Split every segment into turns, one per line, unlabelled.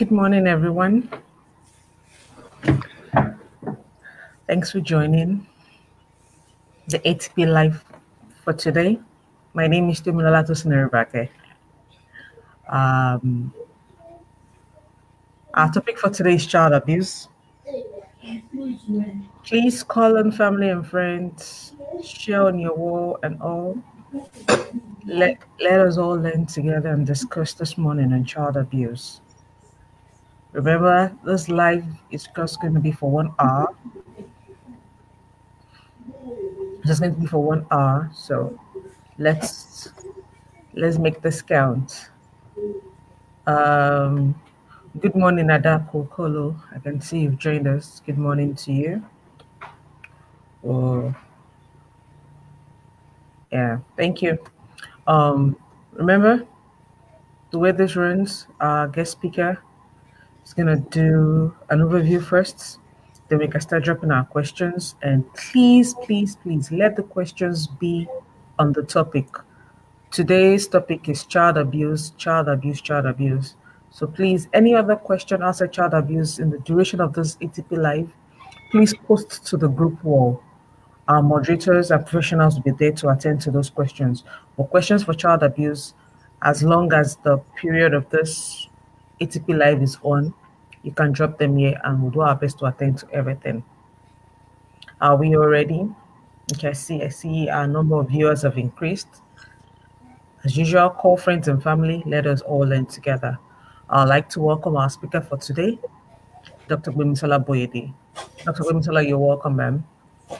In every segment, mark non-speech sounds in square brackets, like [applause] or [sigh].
Good morning, everyone. Thanks for joining the ATP Live for today. My name is Tumilala Tosinaribake. Um, our topic for today is child abuse. Please call on family and friends, share on your wall and all. Let, let us all learn together and discuss this morning on child abuse. Remember, this live is just going to be for one hour. It's just going to be for one hour. So let's let's make this count. Um, good morning, Adako Kolo. I can see you've joined us. Good morning to you. Oh, yeah, thank you. Um, remember the way this runs, our guest speaker is gonna do an overview first. Then we can start dropping our questions. And please, please, please let the questions be on the topic. Today's topic is child abuse, child abuse, child abuse. So please, any other question outside child abuse in the duration of this ATP live, please post to the group wall. Our moderators and professionals will be there to attend to those questions. For questions for child abuse, as long as the period of this ATP live is on, you can drop them here and we'll do our best to attend to everything. Are we all ready? Okay, I see, I see our number of viewers have increased. As usual, call friends and family. Let us all learn together. I'd like to welcome our speaker for today, Dr. Gbemisola Boyede. Dr. Gbemisola, you're welcome, ma'am.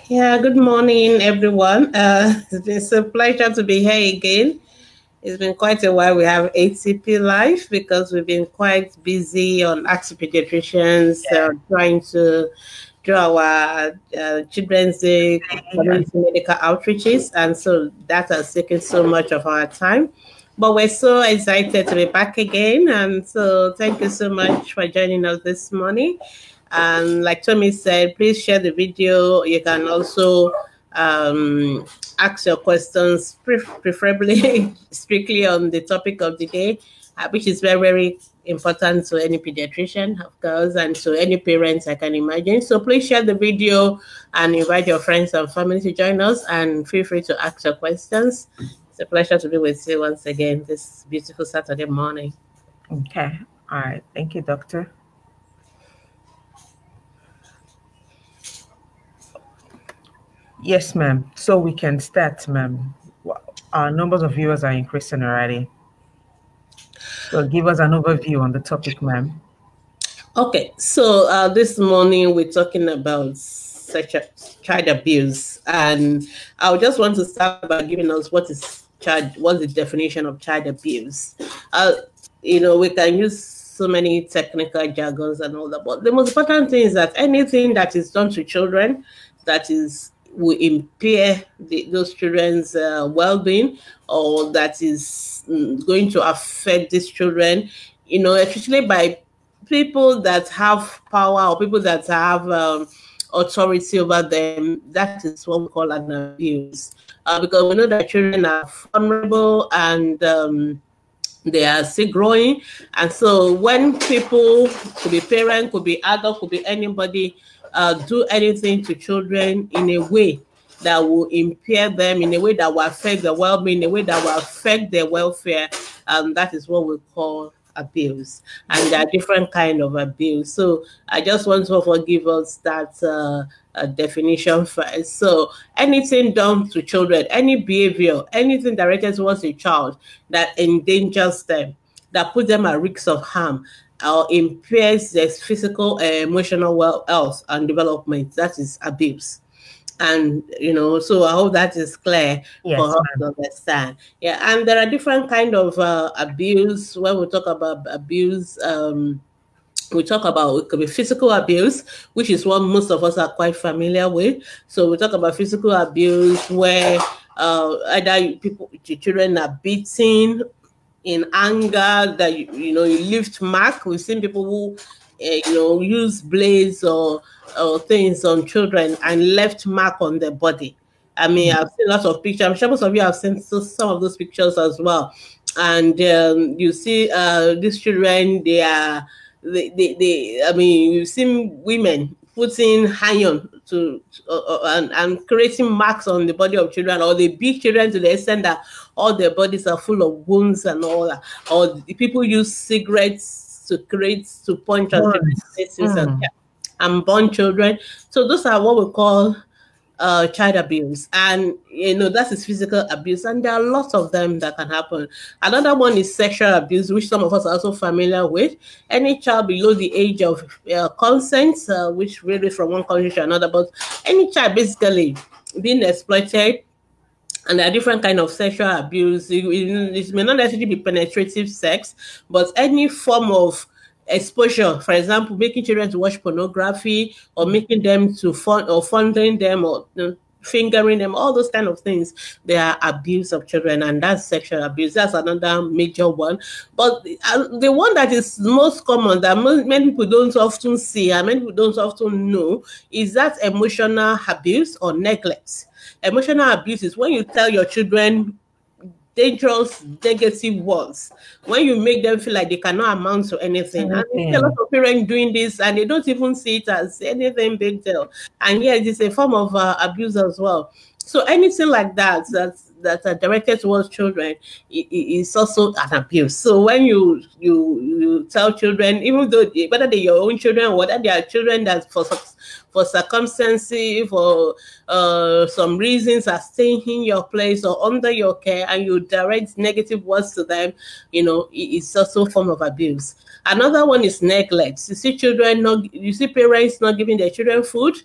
Yeah, good morning, everyone. Uh, [laughs] it's a pleasure to be here again. It's been quite a while. We have ATP Live because we've been quite busy on Ask Pediatricians, yeah. uh, trying to do our uh, Children's Day community medical outreaches. And so that has taken so much of our time. But we're so excited to be back again. And so thank you so much for joining us this morning. And like Tommy said, please share the video. You can also um, ask your questions, preferably [laughs] strictly on the topic of the day, uh, which is very, very important to any pediatrician, of course, and to any parents I can imagine. So please share the video and invite your friends and family to join us and feel free to ask your questions. It's a pleasure to be with you once again this beautiful Saturday morning.
Okay. All right. Thank you, doctor. Yes, ma'am. So we can start, ma'am. Our numbers of viewers are increasing already. So give us an overview on the topic, ma'am.
Okay, so uh, this morning we're talking about sexual child abuse, and I just want to start by giving us what is child, what's the definition of child abuse. Uh, you know, we can use so many technical jargons and all that, but the most important thing is that anything that is done to children that is will impair the, those children's uh, well-being or that is mm, going to affect these children you know especially by people that have power or people that have um, authority over them. That is what we call an abuse. Uh, because we know that children are vulnerable and um, they are still growing. And so when people could be parent could be adult could be anybody uh, do anything to children in a way that will impair them, in a way that will affect their well-being, in a way that will affect their welfare. Um, that is what we call abuse. And there are different kind of abuse. So i just want to forgive us that uh, uh, definition first. So anything done to children any behavior anything directed towards a child that endangers them that puts them at risk of harm or impairs their physical and emotional well health and development. That is abuse. And you know, so I hope that is clear yes, for us to understand. Yeah, and there are different kind of uh, abuse. When we talk about abuse, um, we talk about it could be physical abuse, which is what most of us are quite familiar with. So we talk about physical abuse where uh, either people, children are beaten in anger that you, you know you lift mark. We've seen people who uh, you know use blades or or things on children and left mark on their body. I mean, I've seen lots of pictures. I'm sure most of you have seen some of those pictures as well. And um, you see uh, these children, they are they, they, they I mean, you've seen women putting iron to uh, uh, and, and creating marks on the body of children, or they beat children to the extent that all their bodies are full of wounds and all that, or people use cigarettes to create to point at faces mm. and, and burn children. So those are what we call uh, child abuse, and you know that is physical abuse, and there are lots of them that can happen. Another one is sexual abuse, which some of us are also familiar with. Any child below the age of uh, consent, uh, which varies from one country to another, but any child basically being exploited and there are different kind of sexual abuse. It, it, may not necessarily be penetrative sex, but any form of exposure, for example, making children to watch pornography or making them to fund or funding them or fingering them, all those kind of things, they are abuse of children, and that's sexual abuse. That's another major one. But uh, the one that is most common that most, many people don't often see and many people don't often know is that emotional abuse or neglect. Emotional abuse is when you tell your children dangerous negative words when you make them feel like they cannot amount to anything. And a lot of parents doing this and they don't even see it as anything big deal. And yet it's a form of uh, abuse as well. So anything like that that's that are directed towards children is also an abuse. So when you you you tell children, even though whether they're your own children or whether they are children that for for circumstances, for uh, some reasons are staying in your place or under your care and you direct negative words to them, you know, it's also a form of abuse. Another one is neglect. You see children not, you see parents not giving their children food,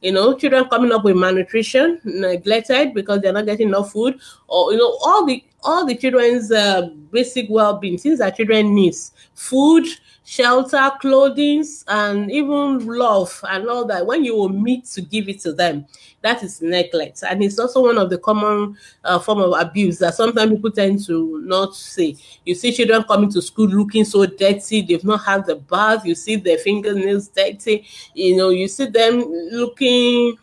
you know, children coming up with malnutrition, neglected because they're not getting enough food, or you know, all the all the children's uh, basic well-being, things that children needs, food, shelter, clothing, and even love and all that, when you omit to give it to them, that is neglect. And it's also one of the common uh, form of abuse that sometimes people tend to not see You see children coming to school looking so dirty, they've not had the bath, you see their fingernails dirty, you know, you see them looking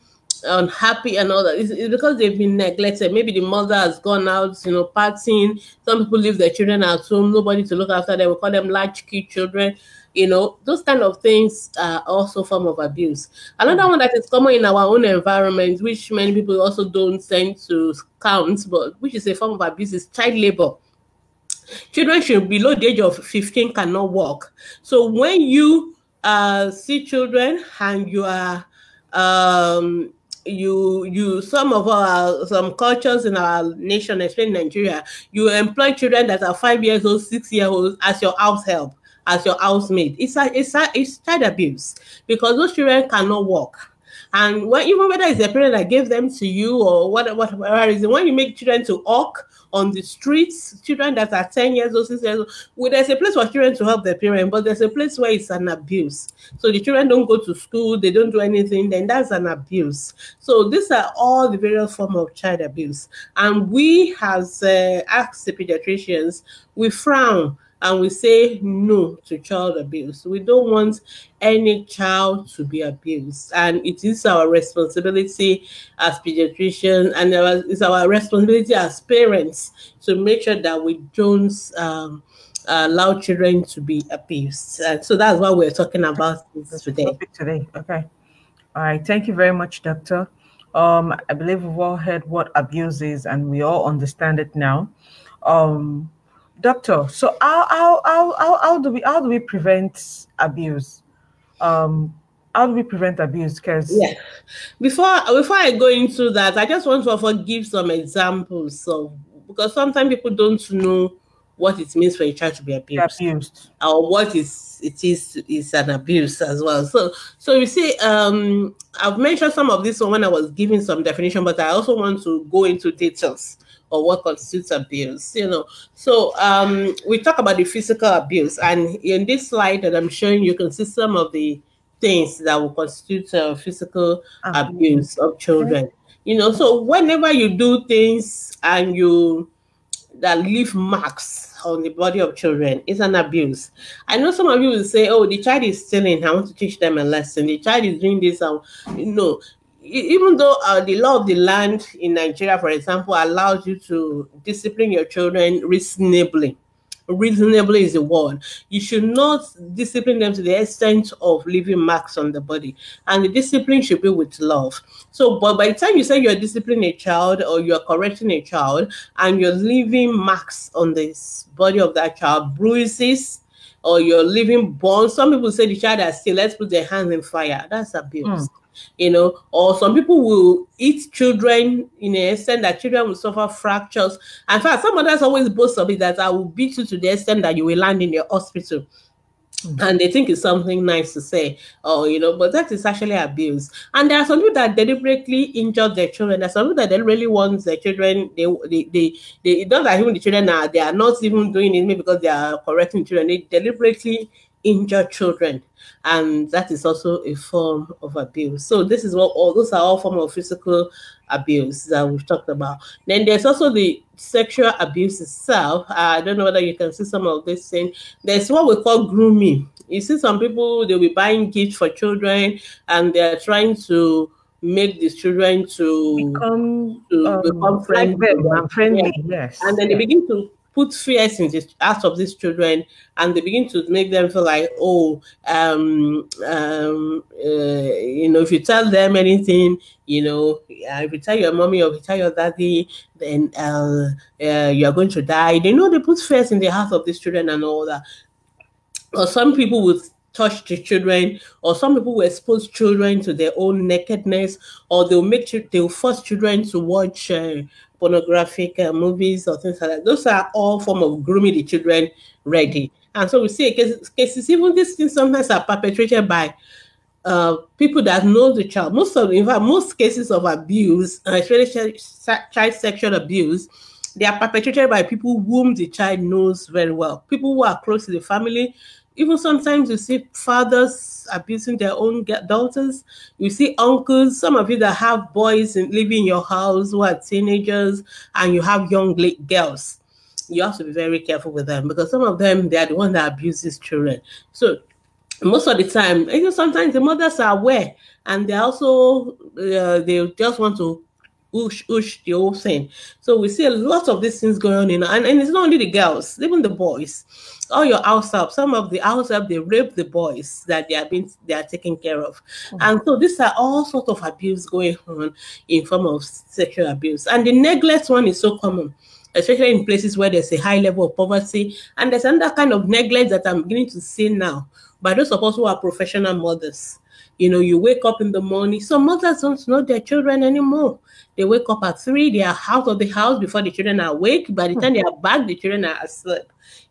unhappy and all that. It's, it's, because they've been neglected. Maybe the mother has gone out, you know, partying. Some people leave their children at home, nobody to look after them. We call them latchkey children. You know, those kind of things are also form of abuse. Another one that is common in our own environment, which many people also don't tend to count, but which is a form of abuse, is child labor. Children should below the age of 15 cannot work So when you uh, see children and you are um, you you some of our some cultures in our nation, especially in Nigeria, you employ children that are five years old, six years old as your house help, as your housemaid. It's a, it's a, it's child abuse because those children cannot walk. And when, even whether it's a parent that gave them to you or whatever, whatever reason, when you make children to walk on the streets, children that are 10 years old, 6 years old, well, there's a place for children to help their parent, but there's a place where it's an abuse. So the children don't go to school, they don't do anything, then that's an abuse. So these are all the various form of child abuse. And we, as uh, Ask The Pediatricians, we frown and we say no to child abuse. We don't want any child to be abused. And it is our responsibility as pediatricians and it's our responsibility as parents to make sure that we don't um, allow children to be abused. So that's what we're talking about today.
Today, okay. All right. Thank you very much, Doctor. Um, I believe we've all heard what abuse is, and we all understand it now. Um, doctor so how, how how how how do we how do we prevent abuse? Um how do we prevent abuse? Because
yeah. Before before i go into that i just want to give some examples so because sometimes people don't know what it means for a child to be abused, abused. or what is it is is an abuse as well. So so you see um i've mentioned some of this when i was giving some definition but i also want to go into details or what constitutes abuse you know so um we talk about the physical abuse and in this slide that i'm showing you can see some of the things that will constitute uh, physical abuse of children you know so whenever you do things and you that leave marks on the body of children is an abuse. I know some of you will say, "Oh, the child is stealing. I want to teach them a lesson. The child is doing this." And no, even though uh, the law of the land in Nigeria, for example, allows you to discipline your children reasonably, reasonably is the word. You should not discipline them to the extent of leaving marks on the body. And the discipline should be with love. So, but by the time you say you're disciplining a child or you're correcting a child and you're leaving marks on the body of that child, bruises, or you're leaving bones. Some people say the child has still, let's put their hands in fire. That's abuse. Mm you know, or some people will eat children in an extent that children will suffer fractures. In fact, some others always boast of it that I will beat you to the extent that you will land in the hospital. Mm-hmm. And they think it's something nice to say, oh, you know, but that is actually abuse. And there are some people that deliberately injure their children. There are some people that really want their children. They, they, they, they not that even the children are, they are not even doing it because they are correcting children. They deliberately injure children and that is also a form of abuse. So this is what all those are all form of physical abuse that we've talked about. Then there's also the sexual abuse itself. I don't know whether you can see some of this thing. There's what we call grooming. You see some people they'll be buying gifts for children and they're trying to make these children to
become, to um, become friendly, friendly yes
and then they begin to put fears in the out of these children and they begin to make them feel like oh um um uh, you know if you tell them anything you know uh, if you tell your mommy or if you tell your daddy then uh, uh, you are going to die. They know they put fears in the heart of these children and all that. Or some people would touch the children, or some people will expose children to their own nakedness, or they'll make they'll force children to watch uh, pornographic uh, movies or things like that. Those are all form of grooming the children ready. And so we see cases, cases even these things sometimes are perpetrated by uh, people that know the child. Most of, in fact, most cases of abuse, uh, especially child sexual abuse, they are perpetrated by people whom the child knows very well. People who are close to the family, even sometimes you see fathers abusing their own daughters. You see uncles, some of you that have boys and living in your house who are teenagers, and you have young girls. You have to be very careful with them because some of them they are the one that abuses children. So most of the time, even sometimes the mothers are aware and they also uh, they just want to push push the whole thing. So we see a lot of these things going on, in, and, and it's not only the girls, even the boys. All your house help, some of the house help, they rape the boys that they are being they are taken care of. Mm-hmm. And so these are all sort of abuse going on in form of sexual abuse. And the neglect one is so common especially in places where there's a high level of poverty. And there's another kind of neglect that I'm beginning to see now by those of us who are professional mothers. You know, you wake up in the morning. Some mothers don't know their children anymore. They wake up at three, they are out of the house before the children are awake. By the time they are back, the children are asleep.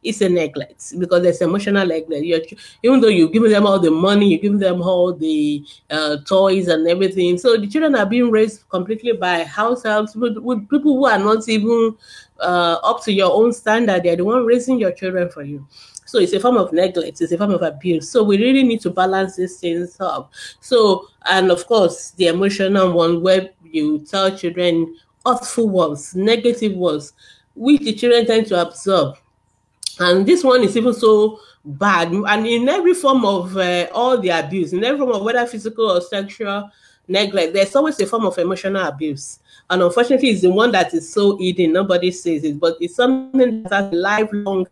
It's a neglect because there's emotional neglect. You're, even though you give them all the money, you give them all the uh, toys and everything. So the children are being raised completely by households with, with people who are not even uh, up to your own standard. They're the one raising your children for you. So it's a form of neglect, it's a form of abuse. So we really need to balance these things up. So, and of course, the emotional one where you tell children hurtful words, negative words, which the children tend to absorb. And this one is even so bad. And in every form of uh, all the abuse, in every form of whether physical or sexual neglect, there's always a form of emotional abuse. And unfortunately, it's the one that is so hidden. Nobody says it, but it's something that has lifelong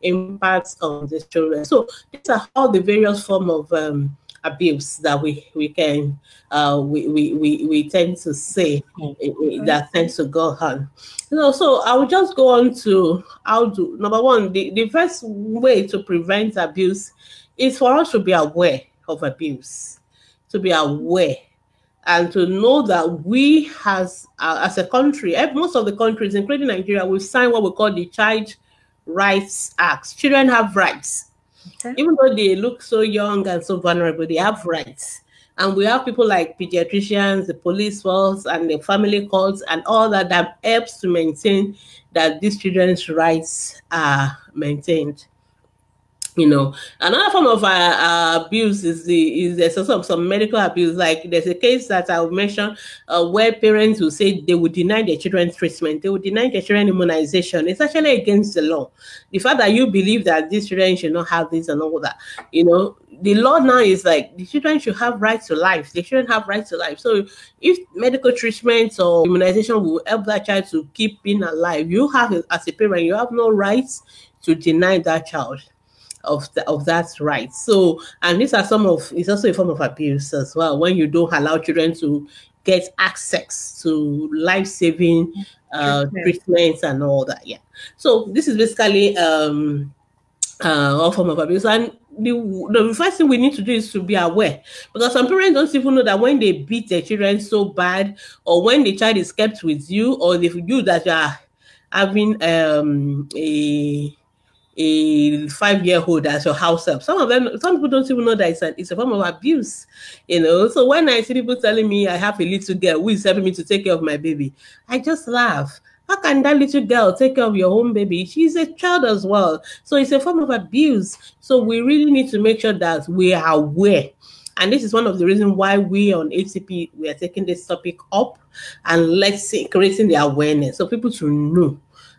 impacts on the children. So these are all the various form of um, abuse that we we can uh, we, we we we tend to say mm-hmm. that tends to go on. You know, so I will just go on to how do number one the, the first way to prevent abuse is for us to be aware of abuse, to be aware and to know that we as uh, as a country, most of the countries, including Nigeria, will sign what we call the Child Rights Act. Children have rights. Okay. Even though they look so young and so vulnerable, they have rights. And we have people like pediatricians, the police force, and the family courts, and all that that helps to maintain that these children's rights are maintained you know. Another form of uh, uh, abuse is the is also some medical abuse like there's a case that i will mention uh, where parents will say they would deny their children treatment. They would deny their children immunization. It's actually against the law. The fact that you believe that these children should not have this and all that you know the law now is like the children should have rights to life. They shouldn't have rights to life. So if medical treatment or immunization will help that child to keep being alive you have as a parent you have no rights to deny that child of the, of that right. So, and these are some of it's also a form of abuse as well when you don't allow children to get access to life-saving uh, treatments and all that. Yeah. So this is basically um, uh, all form of abuse, and the, the first thing we need to do is to be aware because some parents don't even know that when they beat their children so bad, or when the child is kept with you, or if you that you are having um, a a five year old as your house help. Some of them, some people don't even know that it's a, it's a form of abuse, you know. So when I see people telling me I have a little girl who is helping me to take care of my baby, I just laugh. How can that little girl take care of your own baby? She's a child as well. So it's a form of abuse. So we really need to make sure that we are aware. And this is one of the reasons why we on ATP we are taking this topic up and let's creating the awareness so people to know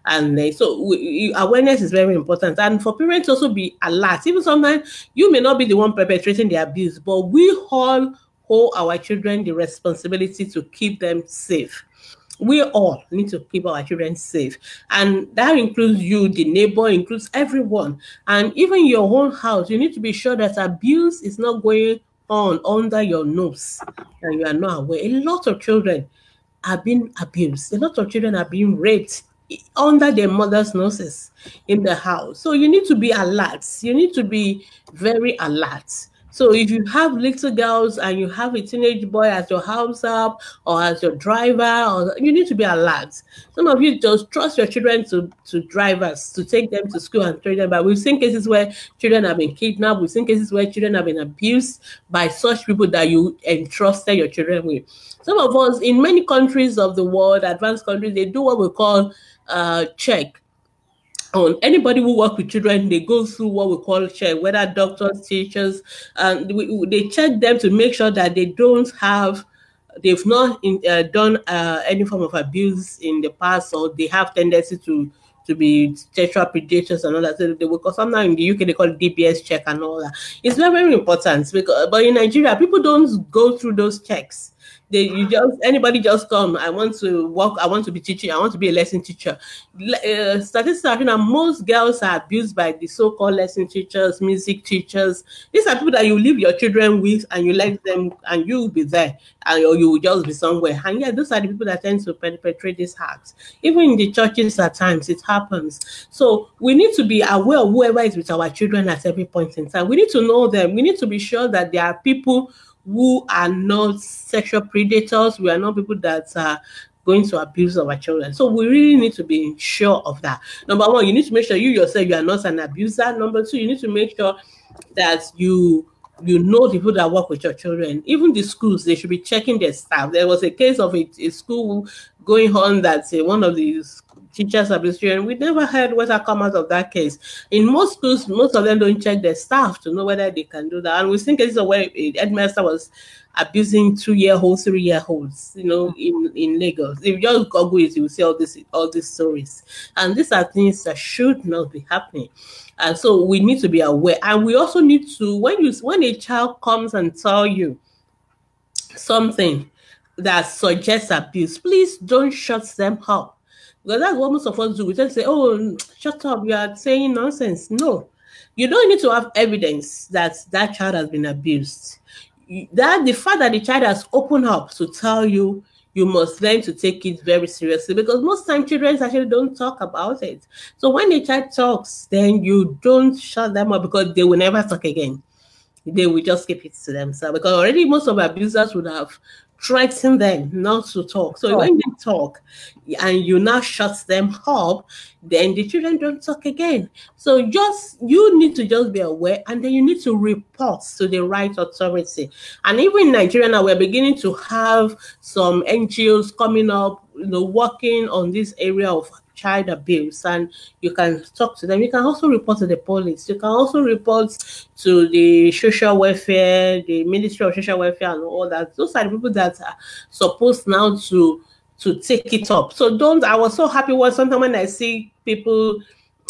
and so we, awareness is very important. And for parents also be alert even sometimes you may not be the one perpetrating the abuse but we all hold our children the responsibility to keep them safe. We all need to keep our children safe. And that includes you the neighbor includes everyone. And even your own house you need to be sure that abuse is not going on under your nose and you are not aware. A lot of children are being abused. A lot of children are being raped under their mother's noses in the house so you need to be alert you need to be very alert so if you have little girls and you have a teenage boy as your house up or as your driver, or you need to be alert. Some of you just trust your children to, to drivers to take them to school and train them. But we've seen cases where children have been kidnapped. We've seen cases where children have been abused by such people that you entrusted your children with. Some of us in many countries of the world, advanced countries, they do what we call uh, check on anybody who work with children they go through what we call check whether doctors teachers and we, they check them to make sure that they don't have they've not in, uh, done uh, any form of abuse in the past or they have tendency to to be sexual predators and all that. So they will, because sometimes in the UK they call it DBS check and all that. It's very, very important because, but in Nigeria, people don't go through those checks they you just anybody just come i want to work i want to be teaching i want to be a lesson teacher. Uh, statistics are that most girls are abused by the so-called lesson teachers music teachers. These are people that you leave your children with and you let them and you will be there and you will just be somewhere. And yeah those are the people that tend to perpetrate these acts. Even in the churches at times it happens. So we need to be aware of whoever is with our children at every point in time. We need to know them. We need to be sure that there are people who are not sexual predators. We are not people that are going to abuse our children. So we really need to be sure of that. Number one, you need to make sure you yourself you are not an abuser. Number two, you need to make sure that you you know the people that work with your children. Even the schools, they should be checking their staff. There was a case of a, a school going on that uh, one of these teachers administration. We never heard what had come out of that case. In most schools, most of them don't check their staff to know whether they can do that. And we've seen cases of where a headmaster was abusing two-year-olds, three-year-olds, you know, hmm. in, in Lagos. If you just Google it, you will see all this all these stories. And these are things that should not be happening. And so we need to be aware. And we also need to, when you when a child comes and tell you something that suggests abuse, please don't shut them up because that's what most of us do. We just say, oh, shut up, you are saying nonsense. No, you don't need to have evidence that that child has been abused. That the fact that the child has opened up to tell you, you must learn to take it very seriously because most time children actually don't talk about it. So when the child talks, then you don't shut them up because they will never talk again. They will just keep it to themselves because already most of abusers would have threaten them not to talk. So oh. when they talk and you now shut them up, then the children don't talk again. So just you need to just be aware and then you need to report to the right authority. And even in Nigeria now, we're beginning to have some NGOs coming up, you know, working on this area of child abuse and you can talk to them. You can also report to the police. You can also report to the social welfare, the Ministry of Social Welfare and all that. Those are the people that are supposed now to to take it up. So don't I was so happy when sometimes when I see people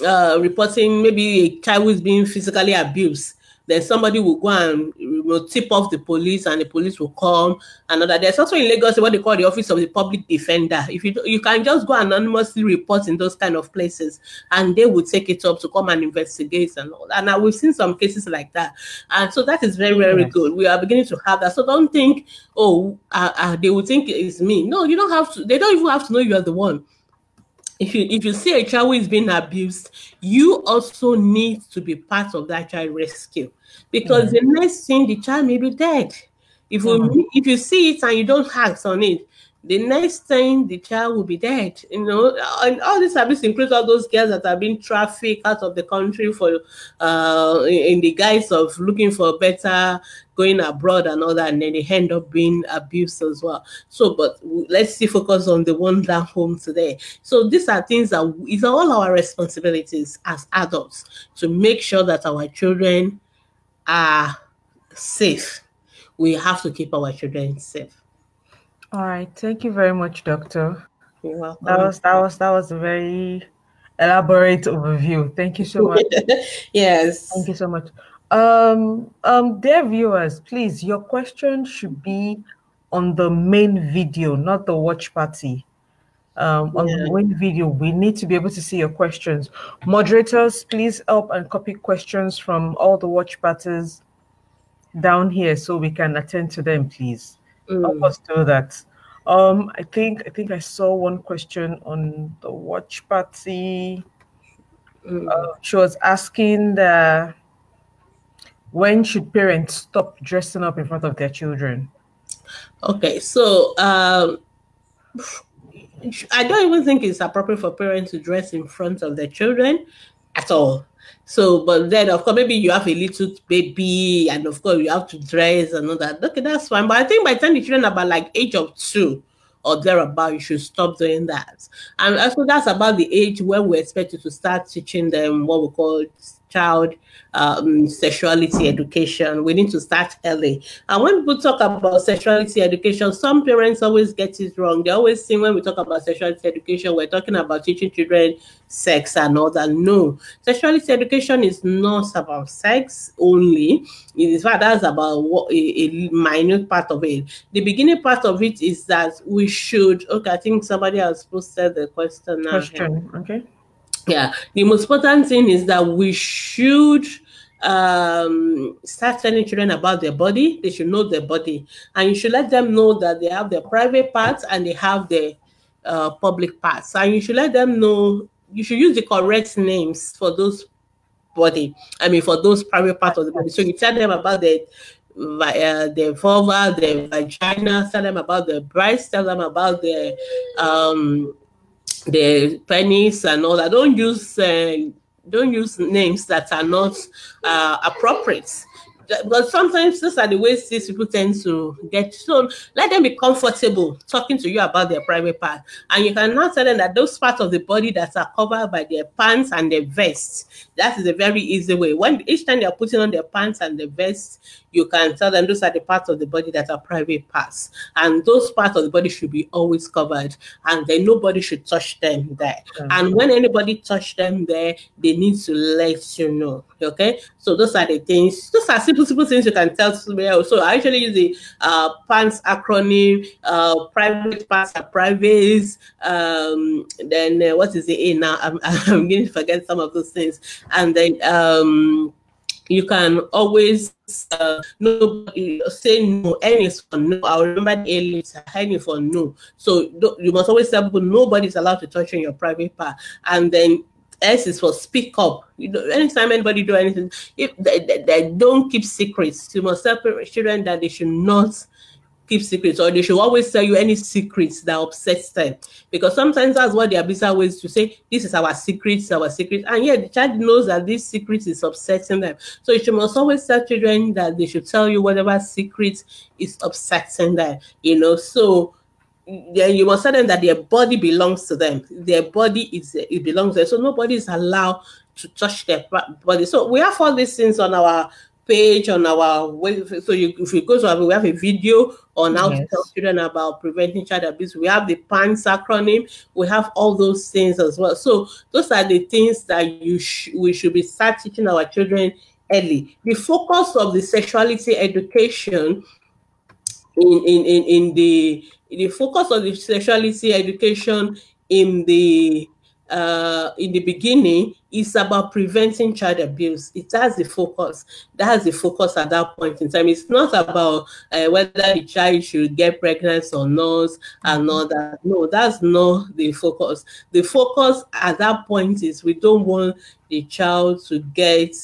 uh, reporting maybe a child who is being physically abused then somebody will go and will tip off the police and the police will come another there's also in lagos what they call the office of the public defender. If you you can just go anonymously report in those kind of places and they will take it up to come and investigate and all and now we've seen some cases like that. And so that is very very yes. good. We are beginning to have that. So don't think oh uh, uh, they will think it's me. No you don't have to they don't even have to know you are the one if you if you see a child who is being abused, you also need to be part of that child rescue because the next thing the child may be dead. If you mm-hmm. if you see it and you don't act on it, the next thing the child will be dead. You know, and all this abuse includes all those girls that have been trafficked out of the country for uh in the guise of looking for better going abroad and all that, and then they end up being abused as well. So, but let's see focus on the one down home today. So these are things that is all our responsibilities as adults to make sure that our children are safe. We have to keep our children safe.
All right. Thank you very much, Doctor.
You're welcome.
That was that was that was a very elaborate overview. Thank you so much. [laughs]
yes.
Thank you so much. Um, um, dear viewers, please, your question should be on the main video, not the watch party. Um, on yeah. the main video, we need to be able to see your questions. Moderators, please help and copy questions from all the watch parties down here so we can attend to them, please. Mm. Help us do that. Um, I think I think I saw one question on the watch party. Mm. Uh, she was asking the when should parents stop dressing up in front of their children?
Okay, so um, I don't even think it's appropriate for parents to dress in front of their children at all. So, but then of course, maybe you have a little baby, and of course you have to dress and all that. Okay, that's fine. But I think by the time the children are about like age of two or thereabout, you should stop doing that. And also that's about the age where we expect you to start teaching them what we call child um, sexuality education. We need to start early. And when people talk about sexuality education, some parents always get it wrong. They always think when we talk about sexuality education, we're talking about teaching children sex and all that. No, sexuality education is not about sex only. In fact, that's about what, a, a minute part of it. The beginning part of it is that we should. Okay, I think somebody has posted the question now.
Question. Okay
yeah. The most important thing is that we should um start telling children about their body. They should know their body. And you should let them know that they have their private parts and they have their uh, public parts. And you should let them know you should use the correct names for those body i mean for those private parts of the body. So you tell them about the uh, the vulva, the vagina, tell them about the breast, tell them about the um, the penis and all that. Don't use uh, don't use names that are not uh, appropriate. But sometimes those are the ways these people tend to get. So let them be comfortable talking to you about their private part. And you can now tell them that those parts of the body that are covered by their pants and their vests, that is a very easy way. When each time they're putting on their pants and their vests, you can tell them those are the parts of the body that are private parts. And those parts of the body should be always covered. And then nobody should touch them there. Mm-hmm. And when anybody touch them there, they need to let you know. Okay. So those are the things, those are simple, simple things you can tell me. So I actually use the uh, PANTS acronym, uh, private parts are private. Um, then uh, what is the A now? I'm, [laughs] I'm going to forget some of those things. And then um, you can always uh, no say no. N is for no. I remember the A for no. So you must always tell people nobody is allowed to touch on your private part. And then S is for speak up. You know, anytime anybody do anything, if they, they, they don't keep secrets. You must tell children that they should not keep secrets or they should always tell you any secrets that upsets them because sometimes that's what the abuser ways to say this is our secrets our secret and yet the child knows that this secret is upsetting them so you must always tell children that they should tell you whatever secret is upsetting them you know so then you must tell them that their body belongs to them. Their body is it belongs them so nobody is allowed to touch their body. So we have all these things on our page on our so you if you go to our we have a video on how yes. to tell children about preventing child abuse. We have the PANTS acronym. We have all those things as well. So those are the things that you sh- we should be start teaching our children early. The focus of the sexuality education in, in, in, in the the focus of the sexuality education in the uh, in the beginning is about preventing child abuse. It has the focus. That has the focus at that point in time. It's not about uh, whether the child should get pregnant or not and all that. No, that's not the focus. The focus at that point is we don't want the child to get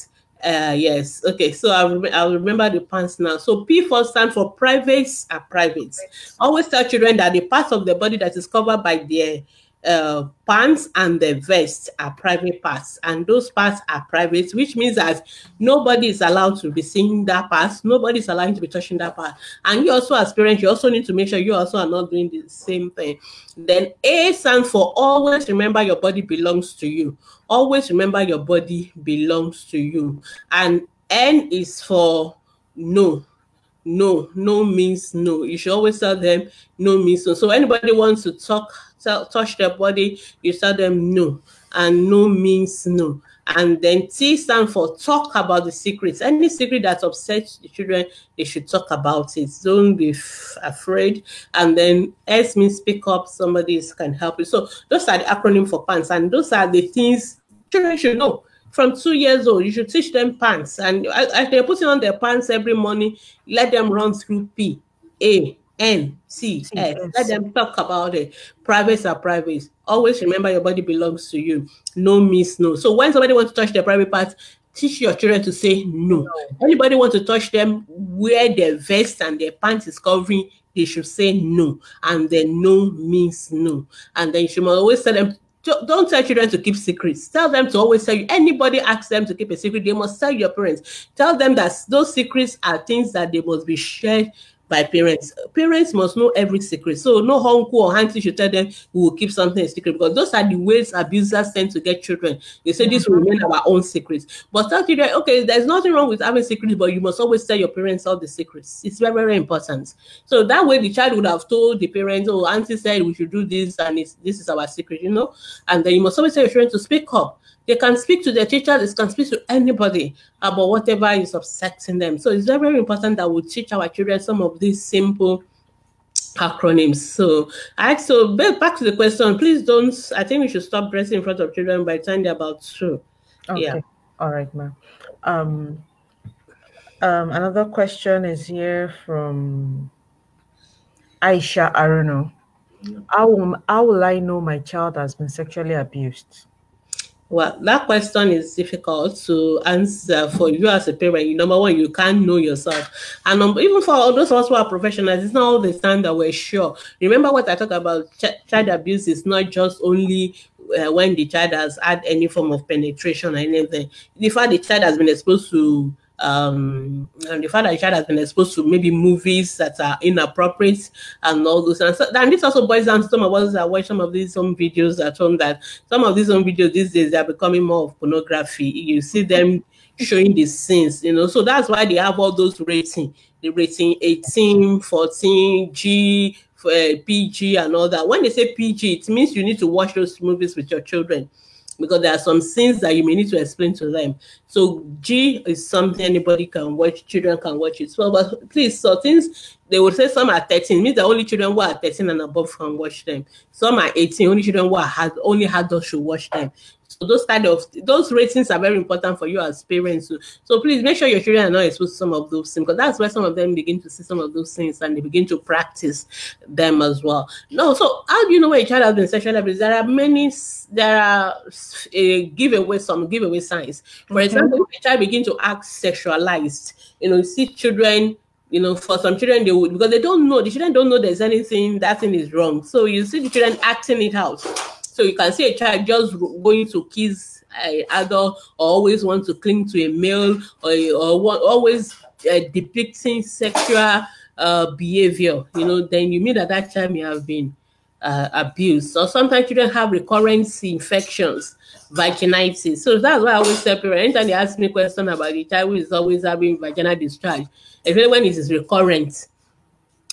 uh, yes. Okay. So I rem- I remember the pants now. So P for stand for privates are privates. Always tell children that the part of the body that is covered by their uh, pants and the vest are private parts, and those parts are private, which means that nobody is allowed to be seeing that part, nobody is allowed to be touching that part. And you also, as parents, you also need to make sure you also are not doing the same thing. Then A stands for always remember your body belongs to you. Always remember your body belongs to you. And N is for no no no means no you should always tell them no means no so anybody wants to talk tell, touch their body you tell them no and no means no and then T stand for talk about the secrets. Any secret that upsets the children, they should talk about it. Don't be afraid. And then S means speak up. Somebody can help you. So those are the acronym for PANTS, and those are the things children should know from two years old, you should teach them pants. And as they're putting on their pants every morning, let them run through P, A, N, C, S. Let them talk about it. Privates are privates. Always remember your body belongs to you. No miss no. So when somebody wants to touch their private parts, teach your children to say no. no. Anybody want to touch them where their vest and their pants is covering, they should say no. And then no means no. And then you should always tell them don't tell children to keep secrets. Tell them to always tell you. Anybody asks them to keep a secret, they must tell your parents. Tell them that those secrets are things that they must be shared by parents. Parents must know every secret. So no uncle or auntie should tell them we will keep something a secret because those are the ways abusers tend to get children. They say this will remain our own secrets. But tell children, okay, there's nothing wrong with having secrets, but you must always tell your parents all the secrets. It's very, very important. So that way the child would have told the parents, oh, auntie said we should do this and this is our secret, you know? And then you must always tell your children to speak up they can speak to their teachers, they can speak to anybody about whatever is upsetting them. So it's very, very important that we teach our children some of these simple acronyms. So I so back to the question, please don't I think we should stop dressing in front of children by the time they're about two.
Okay. Yeah. All right, ma'am. Um um another question is here from Aisha Aruno. How, how will I know my child has been sexually abused?
Well, that question is difficult to answer for you as a parent. Number one, you can't know yourself. And um, even for all those of us who are professionals, it's not all the time that we're sure. Remember what I talk about ch- child abuse is not just only uh, when the child has had any form of penetration or anything. The fact the child has been exposed to um and the fact that child has been exposed to maybe movies that are inappropriate and all those and, so, and this also boils down to some of us that watch some of these home videos at home that some of these home videos these days they are becoming more of pornography. You see them showing the scenes you know. So that's why they have all those rating the rating 18 14 g uh, pg and all that. When they say pg it means you need to watch those movies with your children because there are some scenes that you may need to explain to them. So G is something anybody can watch, children can watch it. So, but please, so things they would say some are 13, means that only children who are 13 and above can watch them. Some are 18, only children who are had only adults should watch them. So those kind of those ratings are very important for you as parents. So, so please make sure your children are not exposed to some of those things because that's where some of them begin to see some of those things and they begin to practice them as well. No, so how do you know where a child has been sexually abused? There are many. There are uh, giveaway some giveaway signs. For okay. Example, if a child begin to act sexualized, you know, you see children you know, for some children, they would because they don't know, the children don't know there's anything that thing is wrong. So you see the children acting it out. So you can see a child just going to kiss an adult or always want to cling to a male or, or always uh, depicting sexual uh, behavior, you know, then you mean that that child may have been uh, abused. So sometimes children have recurrent infections, vaginitis. So that's why I always tell parents, anytime they ask me a question about the child who is always having vaginal discharge, especially when it is recurrent,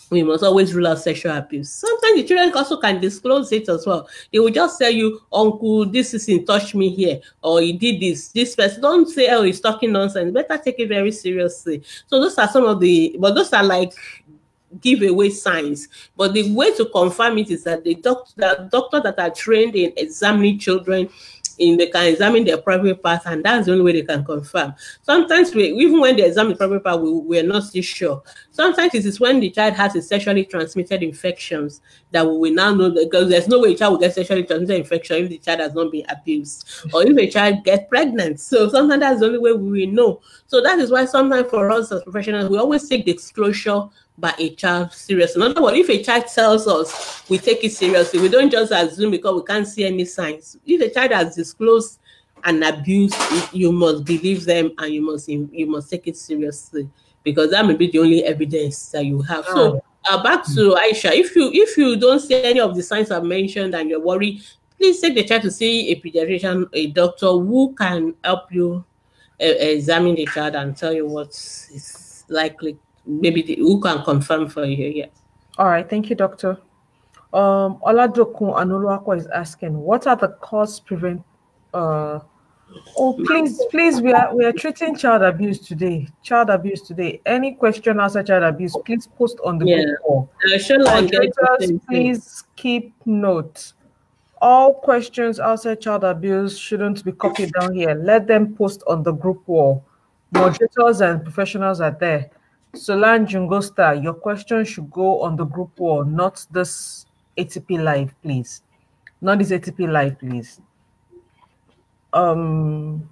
we must always rule out sexual abuse. Sometimes the children also can disclose it as well. They will just tell you, Uncle, this is in touch me here, or he did this. This person don't say, oh, he's talking nonsense. Better take it very seriously. So those are some of the, but those are like giveaway signs. But the way to confirm it is that the doctor, the doctor that are trained in examining children in they can examine their private parts, and that's the only way they can confirm. Sometimes we even when they examine the private part, we, we're not still sure. Sometimes it is when the child has a sexually transmitted infections that we will now know because there's no way a child will get sexually transmitted infection if the child has not been abused or if a child gets pregnant. So sometimes that's the only way we will know. So that is why sometimes for us as professionals, we always take the disclosure by a child seriously. In other words, if a child tells us, we take it seriously. We don't just assume because we can't see any signs. If a child has disclosed an abuse, you must believe them and you must you must take it seriously because that may be the only evidence that you have. So uh, back to Aisha, if you if you don't see any of the signs I've mentioned and you're worried, please take the child to see a pediatrician, a doctor who can help you uh, examine the child and tell you what is likely maybe the, who can confirm for you. Yeah.
All right. Thank you, doctor. Um, Oladokun Anuluako is asking, what are the cause prevent? Uh, oh, please, please, we are we are treating child abuse today. Child abuse today. Any question outside child abuse, please post on the
Yeah.
group wall.
Uh, Shola,
please keep note. All questions outside child abuse shouldn't be copied down here. Let them post on the group wall. Moderators and professionals are there. Solange Jungosta, your question should go on the group wall, not this ATP live, please. Not this ATP live, please. Um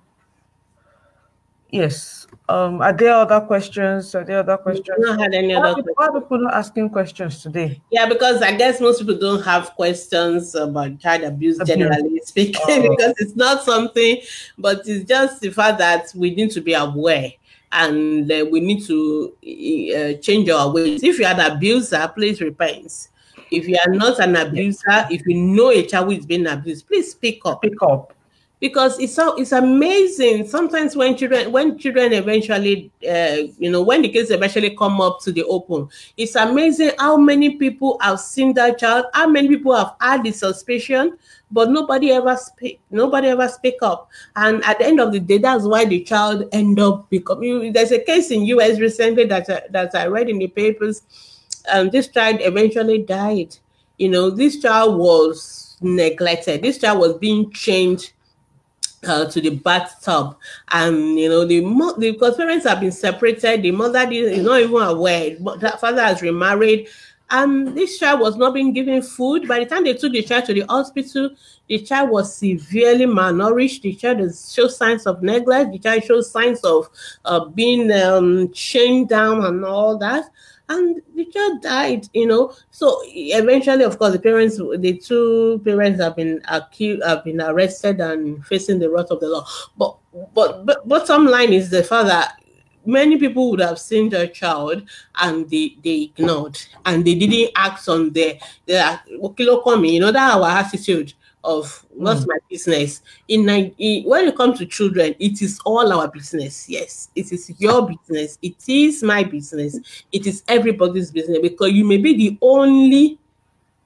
yes. Um are there other questions? Are there other questions?
not had any
Why
other
people- why are people not asking questions today?
Yeah, because I guess most people don't have questions about child abuse,
Abuse.
generally speaking, [laughs]
Oh.
because it's not something, but it's just the fact that we need to be aware and uh, we need to uh, change our ways. If you're an abuser, please repent. If you are not an abuser, if you know a child who is being abused, please speak up
Pick up.
Because it's so it's amazing. Sometimes when children when children eventually uh, you know when the kids eventually come up to the open it's amazing how many people have seen that child how many people have had the suspicion but nobody ever speak nobody ever speak up. And at the end of the day that's why the child end up becoming there's a case in us recently that I, that i read in the papers. Um, this child eventually died. You know this child was neglected. This child was being chained uh, to the bathtub, and you know the mo- the because parents have been separated. The mother is not even aware. But that father has remarried, and this child was not being given food. By the time they took the child to the hospital, the child was severely malnourished. The child shows signs of neglect. The child shows signs of uh, being um, chained down and all that. And the child died, you know. So eventually, of course, the parents, the two parents have been accused, have been arrested and facing the wrath of the law. But but, but bottom line is the father many people would have seen their child and they, they ignored and they didn't act on their their you know that our attitude of what's
Mm.
my business in, in when it comes to children it is all our business yes it is your business it is my business it is everybody's business because you may be the only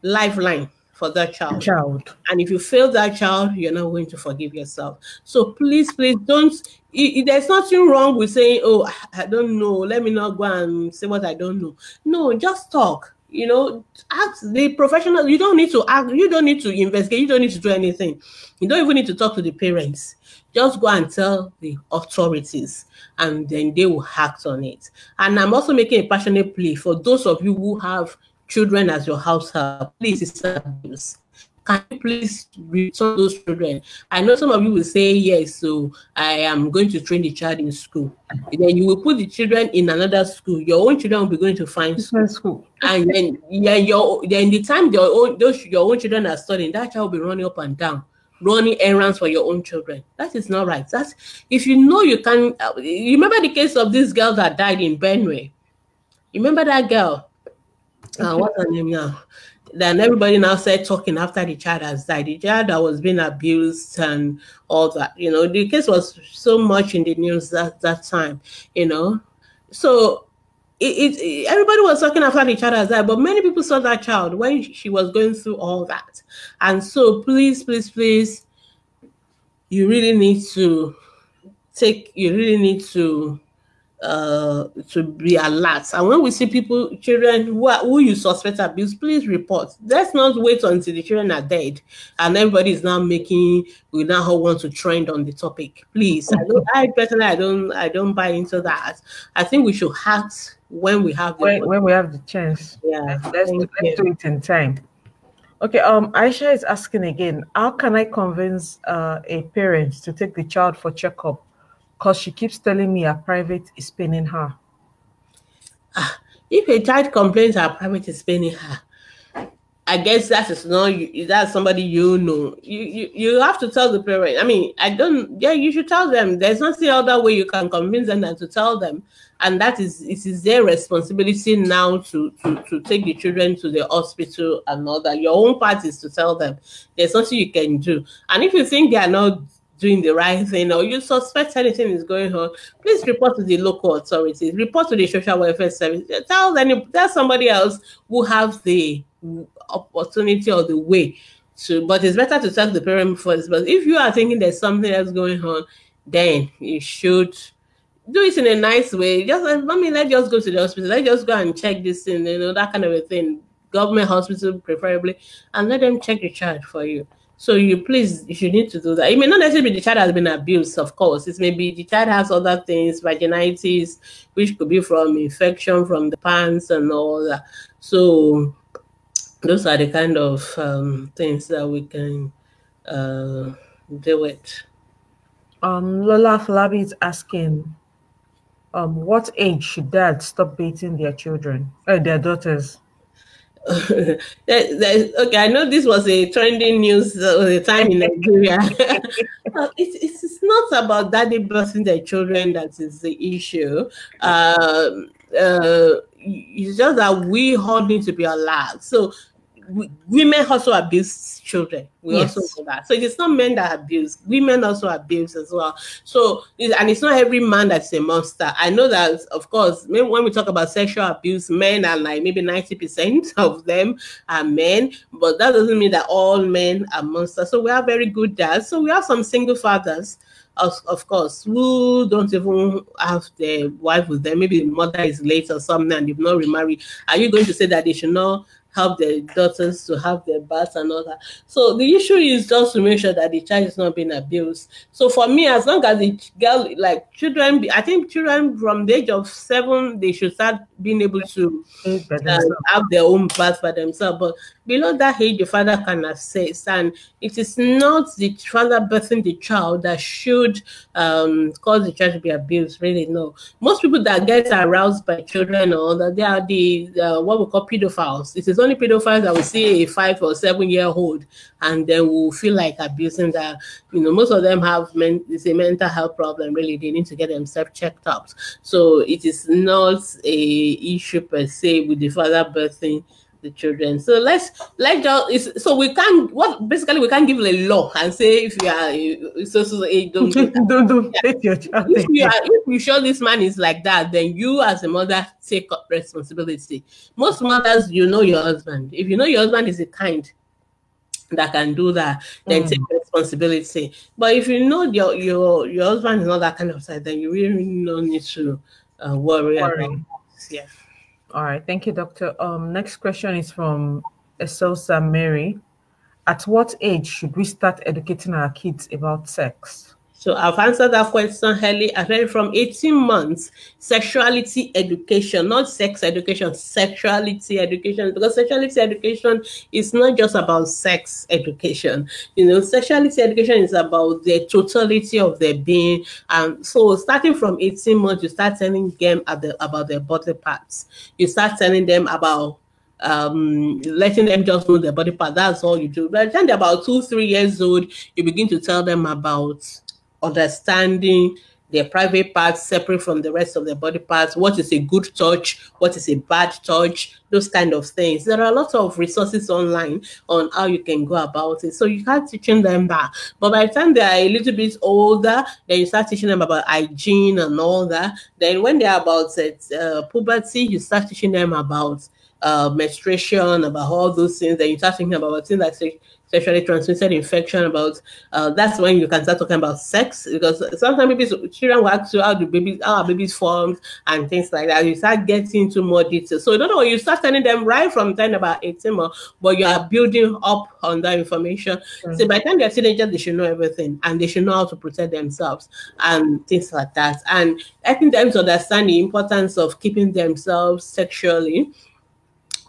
lifeline for that child
Child.
and if you fail that child, you're not going to forgive yourself. So please, please don't. i- i- there's nothing wrong with saying, "Oh, I- I don't know. Let me not go and say what I don't know." No, just talk. You know, ask the professional. You don't need to ask. You don't need to investigate. You don't need to do anything. You don't even need to talk to the parents. Just go and tell the authorities, and then they will act on it. And I'm also making a passionate plea for those of you who have children as your house help. Please, it's abuse can you please return those children? I know some of you will say yes, so I am going to train the child in school. Then you will put the children in another school. Your own children will be going to find school.
School.
And then yeah, your then the time your own those your own children are studying, that child will be running up and down, running errands for your own children. That is not right. That's if you know you can. Uh, you remember the case of this girl that died in Benue. You remember that girl? Uh, what's her name now? Then everybody now said talking after the child has died. The child that was being abused and all that. You know, the case was so much in the news that that time. You know, so it, it, everybody was talking about the child as that, but many people saw that child when she was going through all that. And so please, please, please, you really need to take, you really need to uh, to be alert. And when we see people, children who, are, who you suspect abuse, please report. Let's not wait until the children are dead and everybody is now making we now want to trend on the topic. Please, I, don't, I personally, I don't, I don't buy into that. I think we should act when we have
the when, when we have the chance.
Yeah,
let's, let's do it in time. Okay, um, Aisha is asking again, how can I convince uh, a parent to take the child for checkup because she keeps telling me her private is paining her.
Ah, if a child complains her private is paining her, I guess that is not that's somebody you know. You, you you have to tell the parent. I mean, I don't. Yeah, you should tell them. There's nothing other way you can convince them than to tell them, and that is it is their responsibility now to to to take the children to the hospital and all that. Your own part is to tell them. There's nothing you can do, and if you think they are not doing the right thing or you suspect anything is going on, please report to the local authorities, report to the social welfare service, tell any tell somebody else who have the opportunity or the way to but it's better to tell the parent first. But if you are thinking there's something else going on, then you should do it in a nice way. Just I mean, let's just go to the hospital. Let's just go and check this thing, you know, that kind of a thing. Government hospital preferably, and let them check the child for you. So you please, if you need to do that. It may not necessarily be the child has been abused, of course. It may be the child has other things, vaginitis, which could be from infection from the pants and all that. So those are the kind of um, things that we can uh, deal with.
Um, Lola Falabi is asking, um, what age should dads stop beating their children, uh, their daughters? [laughs]
okay, I know this was a trending news at the time in Nigeria. [laughs] it's, it's not about daddy birthing their children that is the issue. Um, uh, it's just that we all need to be allowed. So women also abuse children. We yes. also know that. So it is not men that abuse. Women also abuse as well. So and it's not every man that's a monster. I know that of course when we talk about sexual abuse, men are like maybe 90% [laughs] of them are men, but that doesn't mean that all men are monsters. So we are very good dads. So we have some single fathers of, of course, who don't even have their wife with them. Maybe the mother is late or something and they've not remarried. Are you going to say that they should not help their daughters to have their baths and all that. So the issue is just to make sure that the child is not being abused. So for me, as long as the girl, like children, I think children from the age of seven, they should start being able to uh, have their own bath for themselves. But below that age, the father can assess, and it is not the father birthing the child that should um, cause the child to be abused. Really, no. Most people that get aroused by children or that they are the uh, what we call pedophiles. It is only pedophiles that will see a five or seven year old and then will feel like abusing that. You know, most of them have men- it's a mental health problem. Really, they need to get themselves checked out. So it is not a issue per se with the father birthing the children. So let's let just so we can't what basically we can't give a law and say if you are so so age [laughs] don't
don't, don't take your child.
If you are if you sure this man is like that, then you as a mother take up responsibility. Most mothers, you know your husband. If you know your husband is a kind that can do that, then mm. take responsibility. But if you know your your your husband is not that kind of side, then you really, really don't need to uh, worry, worry. about. Yeah.
All right, thank you, Doctor. Um, next question is from Esosa Mary. At what age should we start educating our kids about sex?
So I've answered that question early. I read from 18 months, sexuality education, not sex education, sexuality education, because sexuality education is not just about sex education. You know, sexuality education is about the totality of their being. And so starting from 18 months, you start telling them about their body parts. You start telling them about um letting them just know their body part that's all you do but then they're about two three years old you begin to tell them about understanding their private parts separate from the rest of their body parts. What is a good touch? What is a bad touch? Those kind of things. There are a lot of resources online on how you can go about it. So you start teaching them that. But by the time they are a little bit older, then you start teaching them about hygiene and all that. Then when they are about uh, puberty, you start teaching them about uh, menstruation, about all those things. Then you start thinking about things like sexually transmitted infection about uh, that's when you can start talking about sex because sometimes babies children will ask you how do babies how are babies formed and things like that. You start getting into more detail so you don't know you start telling them right from then about 18 months but you are building up on that information. Mm-hmm. so by the time they're teenagers they should know everything and they should know how to protect themselves and things like that. And helping them to understand the importance of keeping themselves sexually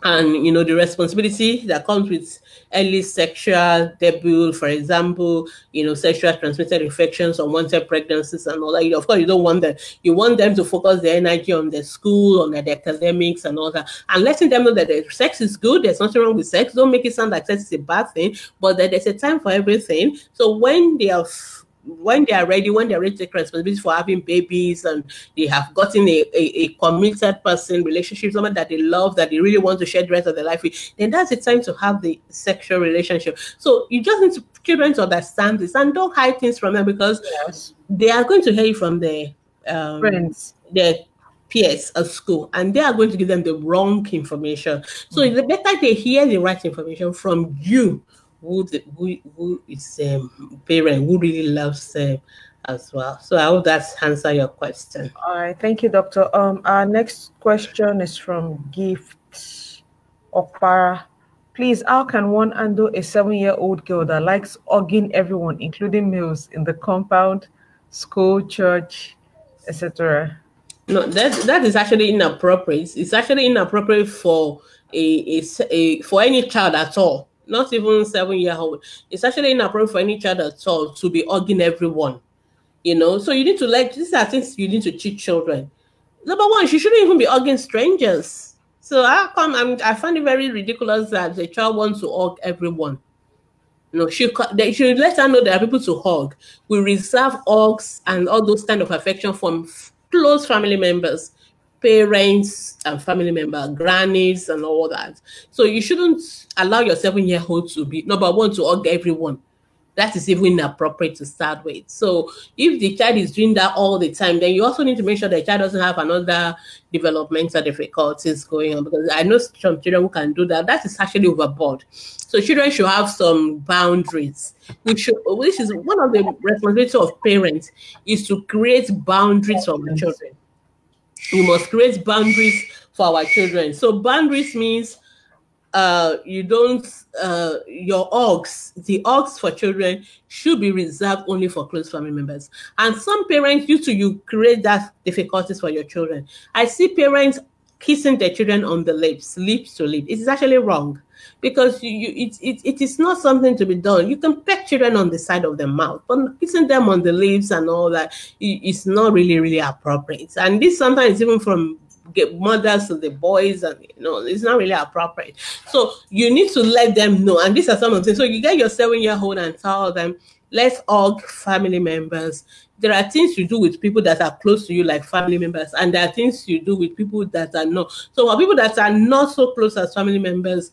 and you know the responsibility that comes with early sexual debut, for example, you know, sexual transmitted infections, or unwanted pregnancies, and all that. you Of course, you don't want them. You want them to focus their energy on their school, on their academics, and all that, and letting them know that the sex is good. There's nothing wrong with sex. Don't make it sound like sex is a bad thing, but that there's a time for everything. So when they are when they are ready, when they're ready to take responsibility for having babies and they have gotten a, a, a, committed person, relationship, someone that they love, that they really want to share the rest of their life with, then that's the time to have the sexual relationship. So you just need to, children to understand this and don't hide things from them because yes. they are going to hear it from their um, friends, their peers at school, and they are going to give them the wrong information. So mm-hmm. the better they hear the right information from you who the, who, who is um, parent who really loves them as well. So I hope that's answer your question.
All right, thank you, Doctor. Um, our next question is from Gift Okpara. Please, how can one handle a seven-year-old girl that likes hugging everyone, including males, in the compound, school, church, etc.?
No, that that is actually inappropriate. It's actually inappropriate for a, a, a for any child at all not even seven year old. It's actually inappropriate for any child at all to be hugging everyone. You know, so you need to like these are things you need to teach children. Number one, she shouldn't even be hugging strangers. So I come, I'm, I find it very ridiculous that the child wants to hug everyone. You know, she they should let her know there are people to hug. We reserve hugs and all those kind of affection from close family members parents and family member, grannies, and all that. So you shouldn't allow your seven-year-old to be number one to hug everyone. That is even inappropriate to start with. So if the child is doing that all the time, then you also need to make sure the child doesn't have another developmental difficulties going on. Because I know some children who can do that. That is actually overboard. So children should have some boundaries, which which is one of the responsibilities of parents is to create boundaries for the children we must create boundaries for our children. So boundaries means uh, you don't uh, your ogs, the ogs for children should be reserved only for close family members. And some parents used to you create that difficulties for your children. I see parents kissing their children on the lips, lips to lip. It is actually wrong because you, you it, it, it is not something to be done. You can peck children on the side of the mouth, but kissing them on the lips and all that is not really, really appropriate. And this sometimes even from mothers to the boys and you know it's not really appropriate so you need to let them know and these are some of the things so you get your seven year old and tell them let's hug family members there are things you do with people that are close to you, like family members, and there are things you do with people that are not. So, for people that are not so close as family members,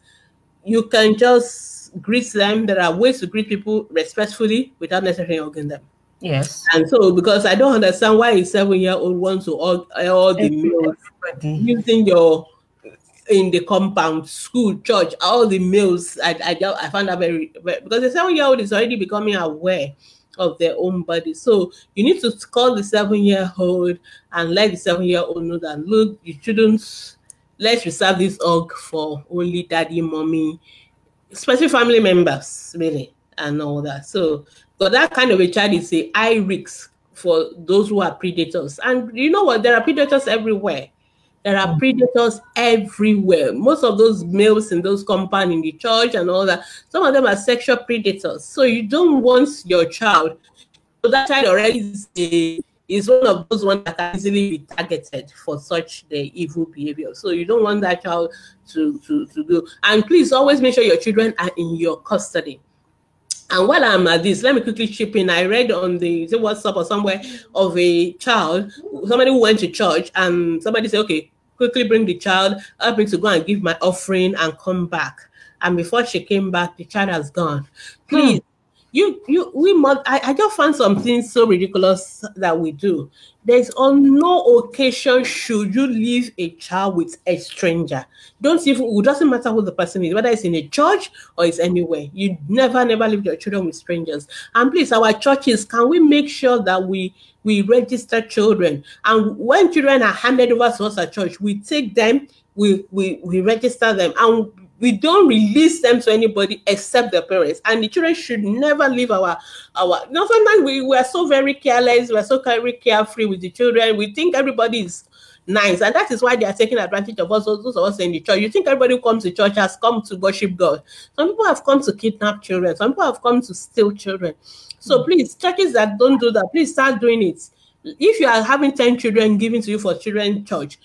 you can just greet them. There are ways to greet people respectfully without necessarily hugging them.
Yes.
And so, because I don't understand why a seven-year-old wants to hug all the meals using your in the compound, school, church, all the meals. I I, I found that very, very because the seven-year-old is already becoming aware of their own body. So you need to call the seven-year-old and let the seven-year-old know that look, you shouldn't let's reserve this hug for only daddy, mommy, especially family members, really, and all that. So, but that kind of a child is a high risk for those who are predators. And you know what? There are predators everywhere. There are predators everywhere. Most of those males in those compound in the church and all that, some of them are sexual predators. So you don't want your child. So that child already is a is one of those ones that can easily be targeted for such the evil behavior. So you don't want that child to, to, to do. And please always make sure your children are in your custody. And while I'm at this, let me quickly chip in. I read on the WhatsApp or somewhere of a child, somebody who went to church, and somebody said, "Okay, quickly bring the child, help me to go and give my offering and come back." And before she came back, the child has gone. Please, hmm you you we must I, I just found something so ridiculous that we do. There's on no occasion should you leave a child with a stranger. Don't even it doesn't matter who the person is whether it's in a church or it's anywhere. You never never leave your children with strangers. And please our churches can we make sure that we we register children? And when children are handed over to us at church we take them we we, we register them. And we don't release them to anybody except their parents. And the children should never leave our our you know sometimes we we're so very careless we're so very carefree with the children. We think everybody is nice and that is why they are taking advantage of us. Those of us in the church you think everybody who comes to church has come to worship god. Some people have come to kidnap children. Some people have come to steal children. So mm. please churches that don't do that please start doing it. If you are having 10 children given to you for children church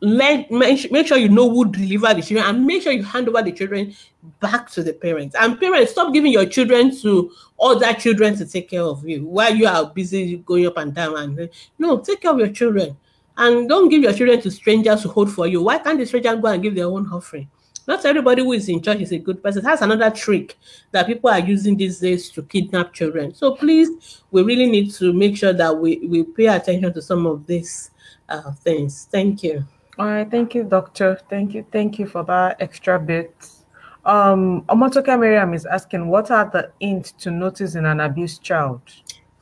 let make, make sure you know who deliver the children and make sure you hand over the children back to the parents and parents stop giving your children to other children to take care of you while you are busy going up and down and no take care of your children and don't give your children to strangers to hold for you why can't the stranger go and give their own offering not everybody who is in church is a good person. That's another trick that people are using these days to kidnap children. So please, we really need to make sure that we, we pay attention to some of these uh, things. Thank you.
All right, thank you, doctor. Thank you, thank you for that extra bit. Um, Omotoka Miriam is asking, what are the hints to notice in an abused child?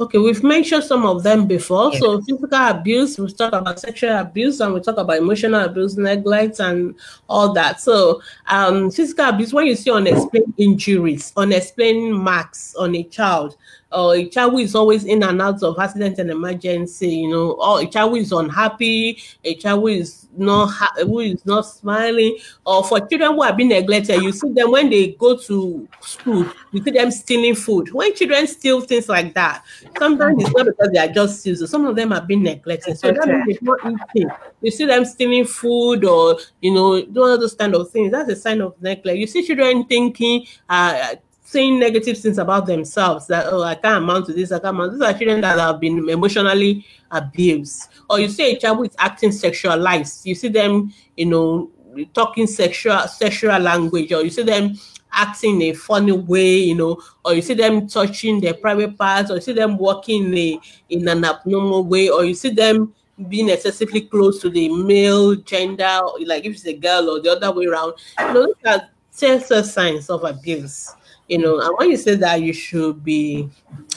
Okay, we've mentioned some of them before. Yes. So physical abuse, we talk about sexual abuse, and we talk about emotional abuse, neglect, and all that. So um, physical abuse, when you see unexplained injuries, unexplained marks on a child, or a child who is always in and out of accident and emergency, you know, or a child who is unhappy, a child who is not who is not smiling, or for children who have been neglected, you see them when they go to school, you see them stealing food. When children steal things like that, sometimes it's not because they are just stealing. Some of them have been neglected, so that means not eating. You see them stealing food, or you know, do all those kind of things. That's a sign of neglect. You see children thinking, uh, saying negative things about themselves that oh I can't amount to this, I can't amount. These are children that have been emotionally abused. Or you see a child who is acting sexualized. You see them, you know, talking sexual sexual language, or you see them acting in a funny way, you know, or you see them touching their private parts, or you see them walking in, a, in an abnormal way, or you see them being excessively close to the male gender, like if it's a girl or the other way around. You know, these are telltale signs of abuse you know, and when you say that, you should be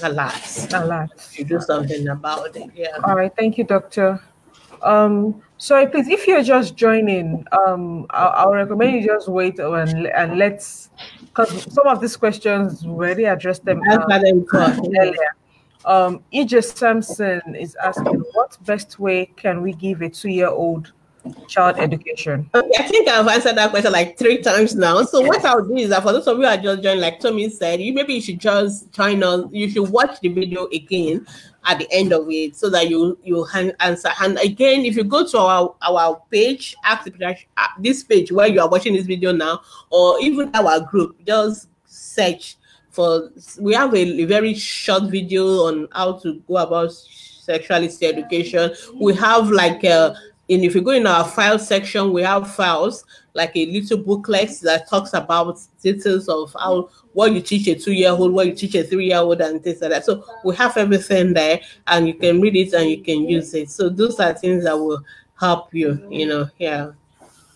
alert.
Alert.
You do something about it. Yeah.
All right. Thank you, doctor. Um, sorry, please, if you're just joining, um, I'll, I'll recommend you just wait and, and let's, because some of these questions we already addressed them, them [laughs] earlier. Um, EJ Sampson is asking, what best way can we give a two-year-old child education?
Okay, I think I've answered that question like three times now. So what I'll do is that for those of you who are just joining, like Tommy said, you maybe you should just join us. You should watch the video again at the end of it so that you you answer. And again, if you go to our our page, ask uh, this page where you are watching this video now, or even our group, just search for. We have a, a very short video on how to go about sexuality education. We have like a and if you go in our file section, we have files like a little booklet that talks about details of how what you teach a two-year-old, what you teach a three-year-old, and things like that. So we have everything there, and you can read it and you can use it. So those are things that will help you. You know, yeah.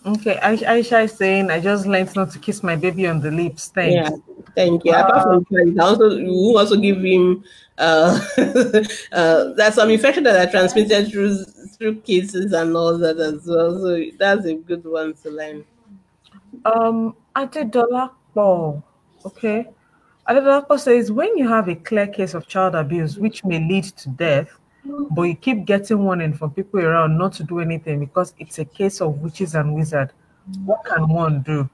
Okay, Aisha is saying, I just learned not to kiss my baby on the lips. Thanks. Yeah,
thank you. Apart from also you also give him uh, [laughs] uh, there's some infection that are transmitted through through kisses and all that as well. So that's a good one to learn.
Um, Adedolapo, okay. Adedolapo says when you have a clear case of child abuse which may lead to death, but you keep getting warning from people around not to do anything because it's a case of witches and wizards. What can one do?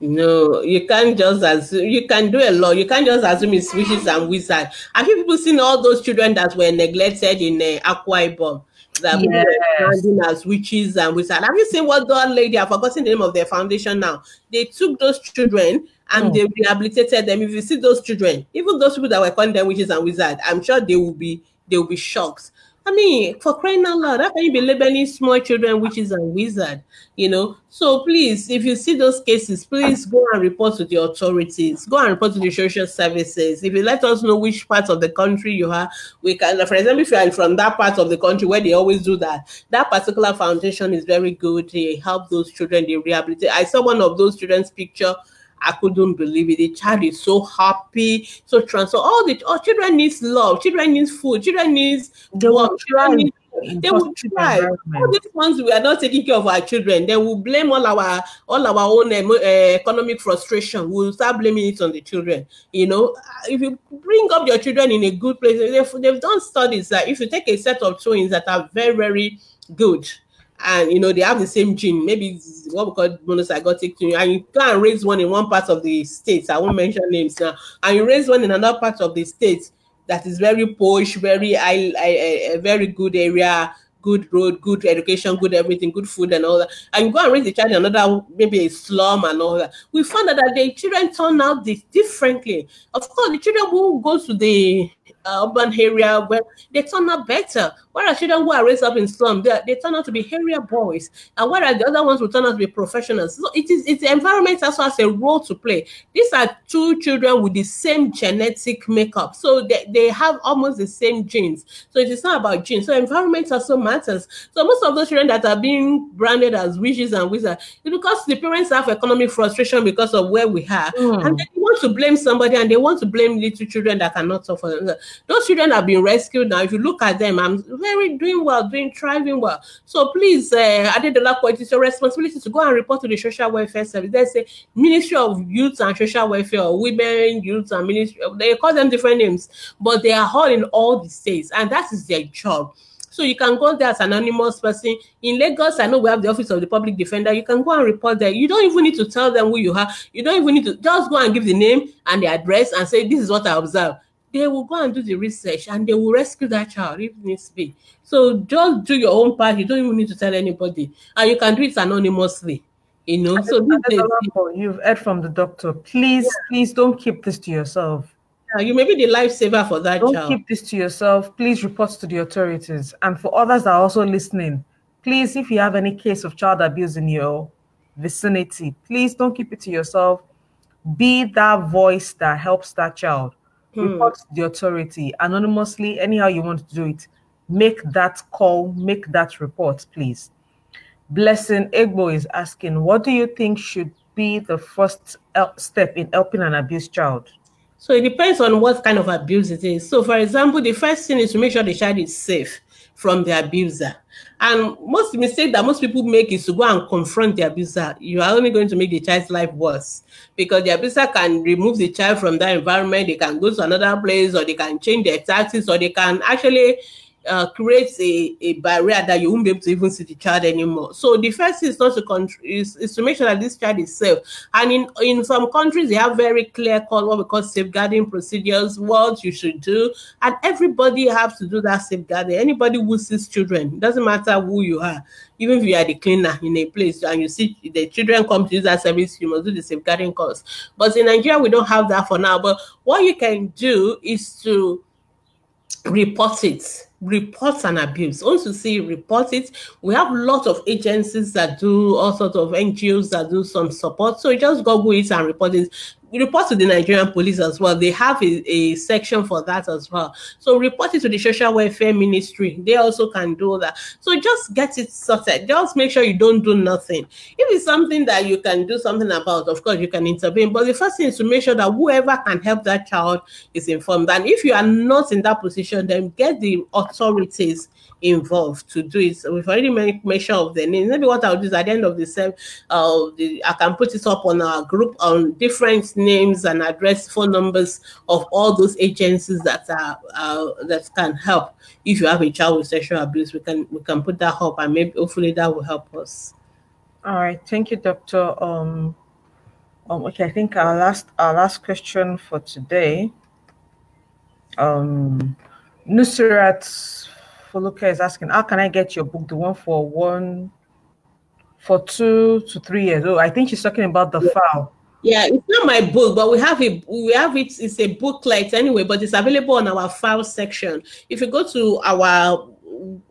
No, you can't just assume. You can do a lot. You can't just assume it's witches and wizards. Have you people seen all those children that were neglected in uh, Akwa Ibom? that yes. as witches and wizards. Have you seen what that lady? I've forgotten the name of their foundation now. They took those children and oh. they rehabilitated them. If you see those children, even those people that were calling them witches and wizards, I'm sure they will be they will be shocked. I mean, for crying out loud, how can you be labeling small children witches and wizard? You know, so please, if you see those cases, please go and report to the authorities. Go and report to the social services. If you let us know which part of the country you are, we can. For example, if you are from that part of the country where they always do that, that particular foundation is very good. They help those children. They rehabilitate. I saw one of those children's picture I couldn't believe it. The child is so happy, so trans. All the all children needs love, children needs food, children needs
they work, children needs
they will try. All these ones we are not taking care of our children, they will blame all our all our own uh, economic frustration. We'll start blaming it on the children. You know, if you bring up your children in a good place, they've, they've done studies that if you take a set of twins that are very very good and you know they have the same gene. Maybe what we call monozygotic gene. And you can raise one in one part of the states i won't mention names now. And you raise one in another part of the states that is very posh very high, a very good area good road good education good everything good food and all that. And you go and raise the child in another maybe a slum and all that. We found out that the children turn out this differently. Of course the children who go to the uh, urban area where they turn out better. Whereas children who are raised up in slum, they, they turn out to be area boys, and whereas the other ones will turn out to be professionals. So it is it's the environment also has a role to play. These are two children with the same genetic makeup, so they, they have almost the same genes. So it is not about genes. So environment also matters. So most of those children that are being branded as witches and wizards is because the parents have economic frustration because of where we are, mm. and they want to blame somebody and they want to blame little children that cannot suffer. Those children have been rescued now. If you look at them, I'm very doing well, doing thriving well. So please, uh, Adedola Point, it's your responsibility to go and report to the social welfare service. There's a Ministry of Youth and Social Welfare, or Women, Youth and Ministry. They call them different names, but they are all in all the states, and that is their job. So you can go there as an anonymous person. In Lagos, I know we have the Office of the Public Defender. You can go and report there. You don't even need to tell them who you are. You don't even need to just go and give the name and the address and say, this is what I observed they will go and do the research and they will rescue that child if needs be. So just do your own part. You don't even need to tell anybody, and you can do it anonymously. You know, so this
you've heard from the doctor. Please, yeah. please don't keep this to yourself.
Yeah, you may be the lifesaver for that
don't
child.
keep this to yourself. Please report to the authorities. And for others that are also listening, please, if you have any case of child abuse in your vicinity, please don't keep it to yourself. Be that voice that helps that child hmm. report to the authority anonymously, anyhow you want to do it. Make that call, make that report, please. Blessing Egbo is asking, what do you think should be the first step in helping an abused child?
So it depends on what kind of abuse it is. So, for example, the first thing is to make sure the child is safe from the abuser. And most mistake that most people make is to go and confront the abuser. You are only going to make the child's life worse because the abuser can remove the child from that environment. They can go to another place, or they can change their tactics, or they can actually uh, creates a, a barrier that you won't be able to even see the child anymore. So the first is not to con- is, is to make sure that this child is safe. And in in some countries they have very clear call what we call safeguarding procedures, what you should do, and everybody has to do that safeguarding. Anybody who sees children, doesn't matter who you are, even if you are the cleaner in a place and you see the children come to use that service, you must do the safeguarding course. But in Nigeria, we don't have that for now. But what you can do is to report it report an abuse. Once you see report it, we have a lot of agencies that do all sorts of NGOs that do some support. So you just Google it and report it report to the Nigerian police as well. They have a, a section for that as well. So report it to the social welfare ministry. They also can do that. So just get it sorted. Just make sure you don't do nothing. If it's something that you can do something about, of course you can intervene. But the first thing is to make sure that whoever can help that child is informed. And if you are not in that position, then get the authorities involved to do it. So we've already made mention of the name. Maybe what I'll do is at the end of the same, uh, the, I can put it up on our group on different names and address phone numbers of all those agencies that are uh, that can help. If you have a child with sexual abuse, we can we can put that up and maybe hopefully that will help us.
All right, thank you, Doctor. Um, um, okay, I think our last our last question for today. Um, Nusrat Foluke is asking, how can I get your book, the one for one, for two to three years? Oh, I think she's talking about the yeah. file.
Yeah, it's not my book, but we have it. We have it. It's a booklet anyway, but it's available on our file section. If you go to our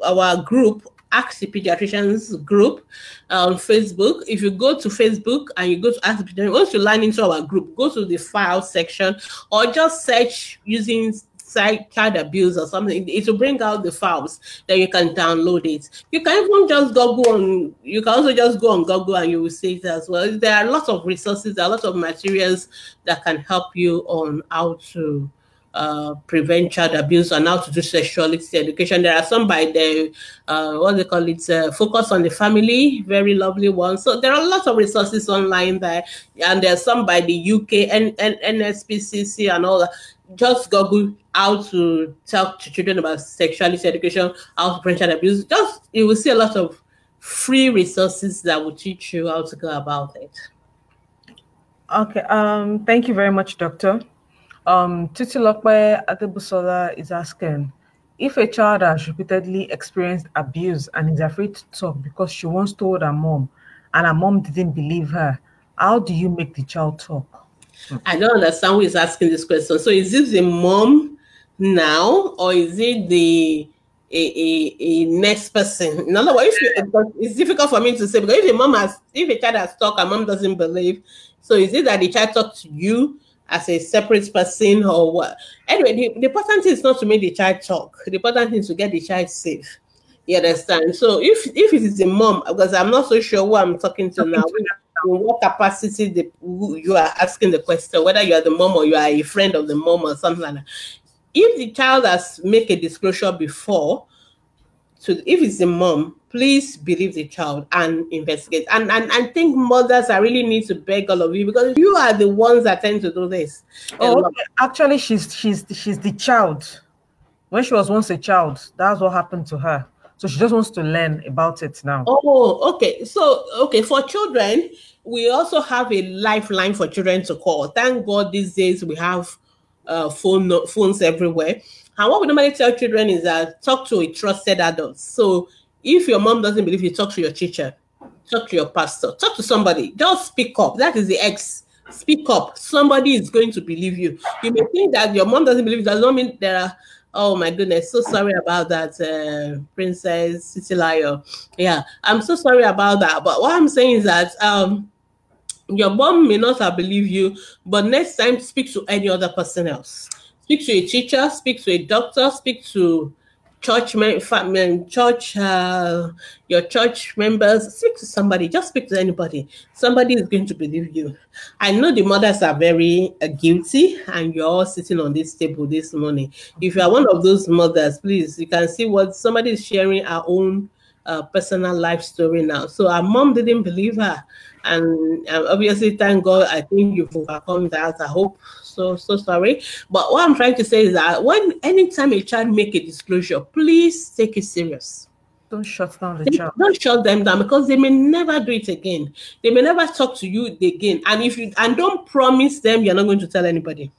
our group Ask the Pediatricians group on Facebook. If you go to Facebook and you go to Ask the Pediatricians, once you line into our group, go to the file section or just search using child abuse or something, it will bring out the files. Then you can download it. You can even just go on. You can also just go on Google and you will see it as well. There are lots of resources, there are of materials that can help you on how to uh, prevent child abuse and how to do sexuality education. There are some by the, uh, what they call it, uh, Focus on the Family, very lovely one. So there are lots of resources online there. And there are some by the UK and, and NSPCC and all that. Just Google how to talk to children about sexuality education, how to prevent child abuse. Just, you will see a lot of free resources that will teach you how to go about it.
Okay, um, thank you very much, Doctor. Um, Titilope Adebusola is asking, if a child has repeatedly experienced abuse and is afraid to talk because she once told her mom and her mom didn't believe her, how do you make the child talk?
I don't understand who is asking this question. So is it the mom now or is it the a, a, a next person? In other words, you, it's difficult for me to say because if a mom has if a child has talked and mom doesn't believe, so is it that the child talked to you as a separate person or what. Anyway, the, the important thing is not to make the child talk. The important thing is to get the child safe. You understand? So if if it is the mom, because I'm not so sure who I'm talking to now, what capacity the, you are asking the question, whether you are the mom or you are a friend of the mom or something like that. If the child has made a disclosure before, so if it's the mom, please believe the child and investigate. And, and I think mothers I really need to beg all of you because you are the ones that tend to do this.
Oh, okay. actually, she's she's she's the child. When she was once a child, that's what happened to her. So she just wants to learn about it now.
Oh, okay. So okay, for children, we also have a lifeline for children to call. Thank God these days we have uh, phone phones everywhere. And what we normally tell children is that talk to a trusted adult. So if your mom doesn't believe you, talk to your teacher, talk to your pastor, talk to somebody. Just speak up. That is the X. Speak up. Somebody is going to believe you. You may think that your mom doesn't believe you. Does not mean there are. Oh my goodness, so sorry about that, uh, Princess Titilayo. Yeah, I'm so sorry about that. But what I'm saying is that um, your mom may not have believed you, but next time speak to any other person else. Speak to a teacher, speak to a doctor, speak to church men, church, uh, your church members, speak to somebody. Just speak to anybody. Somebody is going to believe you. I know the mothers are very uh, guilty, and you're all sitting on this table this morning. If you are one of those mothers, please, you can see what somebody is sharing our own uh, personal life story now. So our mom didn't believe her, and um, obviously, thank God, I think you've overcome that. I hope so so sorry. But what I'm trying to say is that when anytime a child make a disclosure, please take it serious.
Don't shut down the child.
Don't shut them down because they may never do it again. They may never talk to you again. And if you and don't promise them you're not going to tell anybody.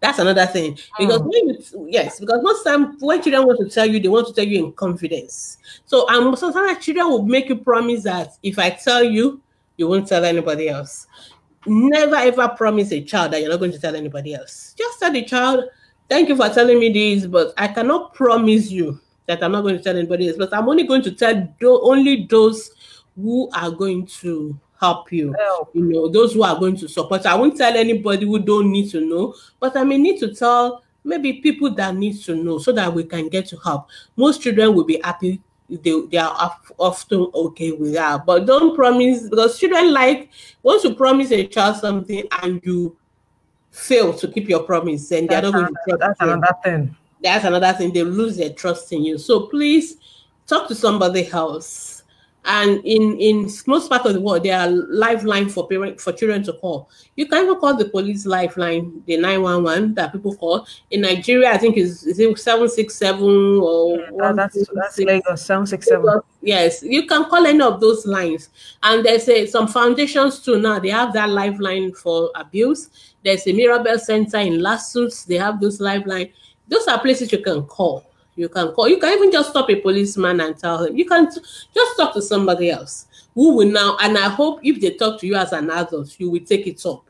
That's another thing. Because mm. when you, yes, because most time when children want to tell you, they want to tell you in confidence. So um sometimes children will make you promise that if I tell you, you won't tell anybody else never ever promise a child that you're not going to tell anybody else. Just tell the child, thank you for telling me this, but I cannot promise you that I'm not going to tell anybody else. But I'm only going to tell do- only those who are going to help you. Help. You know, those who are going to support. I won't tell anybody who don't need to know, but I may need to tell maybe people that need to know so that we can get to help. Most children will be happy they, they are often okay with that. But don't promise because children like once you promise a child something and you fail to keep your promise, then they're not going to
That's another thing.
That's another thing. They lose their trust in you. So please talk to somebody else and in in most part of the world, there are lifeline for parent for children to call. You can even call the police lifeline, the 911 that people call. In Nigeria, I think is is it 767 or
yeah, that's that's Lagos 767.
Yes, you can call any of those lines. And there's a, some foundations too now. They have that lifeline for abuse. There's a Mirabel Center in Lagos. They have those lifeline. Those are places you can call You can call. You can even just stop a policeman and tell him. You can just talk to somebody else who will now. And I hope if they talk to you as an adult, you will take it up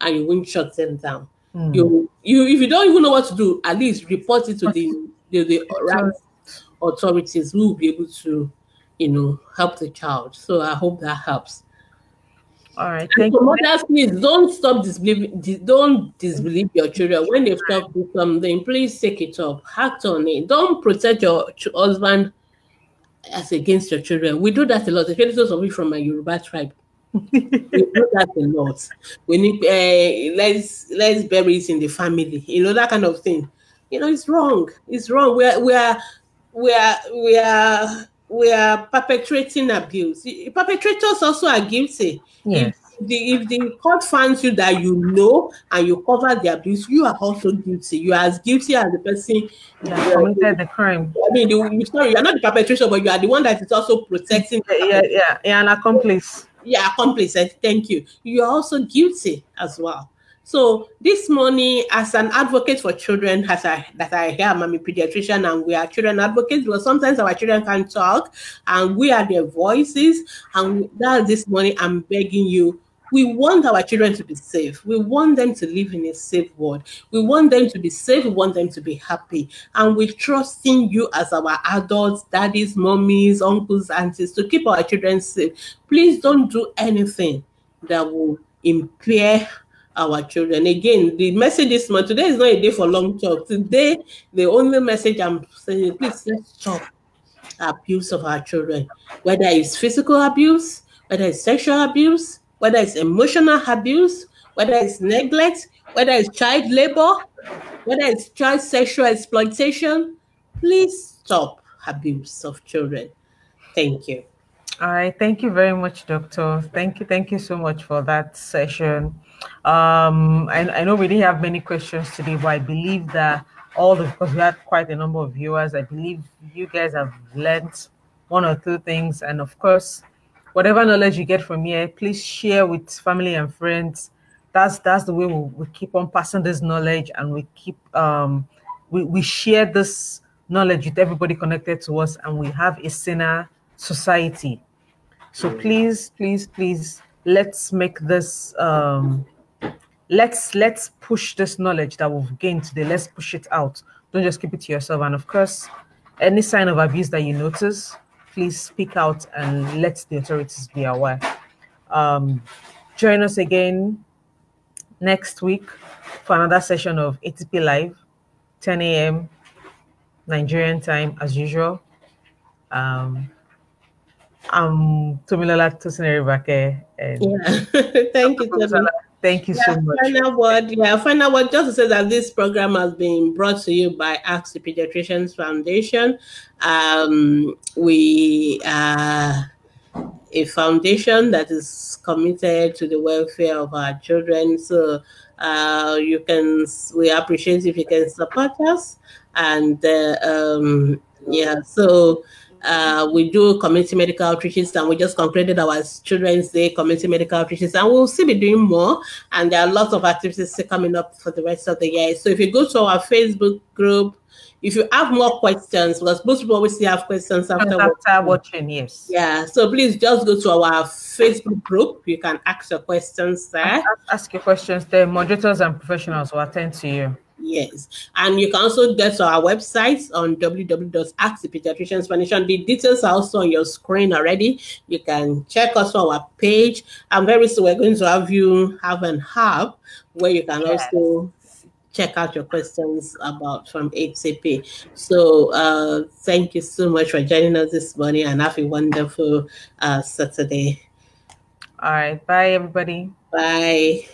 and you won't shut them down. Mm. You, you, if you don't even know what to do, at least report it to the the, the right authorities who will be able to, you know, help the child. So I hope that helps.
All right. Thank you.
Mothers, please don't stop disbelieving. Don't disbelieve your children when they've talked to something. Please take it up. Act on it. Don't protect your husband as against your children. We do that a lot, especially those of you from my Yoruba tribe. [laughs] we do that a lot. We need uh, let's let's bury it in the family. You know that kind of thing. You know it's wrong. It's wrong. We are we are we are we are we are perpetrating abuse. Perpetrators also are guilty.
Yes.
If the, if the court finds you that you know and you cover the abuse, you are also guilty. You are as guilty as the person
that committed the crime.
I mean, sorry, you are not the perpetrator, but you are the one that is also protecting.
Yeah, yeah, yeah, yeah an accomplice.
Yeah, accomplice. Thank you. You are also guilty as well. So this morning, as an advocate for children, as I that I hear, I'm a pediatrician and we are children advocates, because sometimes our children can't talk and we are their voices. And that this morning, I'm begging you, we want our children to be safe. We want them to live in a safe world. We want them to be safe. We want them to be happy. And we trust in you as our adults, daddies, mommies, uncles, aunties to keep our children safe. Please don't do anything that will impair our children. Again, the message this month, today is not a day for long talk. Today, the only message I'm saying, please let's stop abuse of our children, whether it's physical abuse, whether it's sexual abuse, whether it's emotional abuse, whether it's neglect, whether it's child labor, whether it's child sexual exploitation, please stop abuse of children. Thank you.
All right. Thank you very much, Doctor. Thank you. Thank you so much for that session. Um, I, I know we didn't have many questions today, but I believe that all the because we had quite a number of viewers, I believe you guys have learned one or two things. And of course, whatever knowledge you get from here, please share with family and friends. That's that's the way we, we keep on passing this knowledge and we keep um we, we share this knowledge with everybody connected to us and we have a sinner society. So please, please, please let's make this um let's let's push this knowledge that we've gained today. Let's push it out. Don't just keep it to yourself. And of course any sign of abuse that you notice please speak out and let the authorities be aware. Um, join us again next week for another session of atp live 10 a.m nigerian time as usual. Um, I'm Tomilola Tosineri
and Yeah, [laughs] thank you,
Thank you
yeah,
so much.
Final word, yeah, final word. Just to say that this program has been brought to you by Ask the Pediatricians Foundation. Um, we are a foundation that is committed to the welfare of our children. So uh, you can, we appreciate if you can support us. And uh, um, yeah, so uh, we do community medical outreaches and we just concluded our Children's Day community medical outreaches and we'll still be doing more. And there are lots of activities coming up for the rest of the year. So if you go to our Facebook group, if you have more questions, because most people always have questions after,
after watching, yes.
Yeah, so please just go to our Facebook group. You can ask your questions there. Ask,
ask your questions there. Moderators and professionals will attend to you.
Yes, and you can also get to our website on www.askthepediatricians The details are also on your screen already. You can check us on our page, and very soon we're going to have you have an hub where you can yes. also check out your questions about from HCP. So uh, thank you so much for joining us this morning, and have a wonderful uh, Saturday.
All right, bye everybody.
Bye.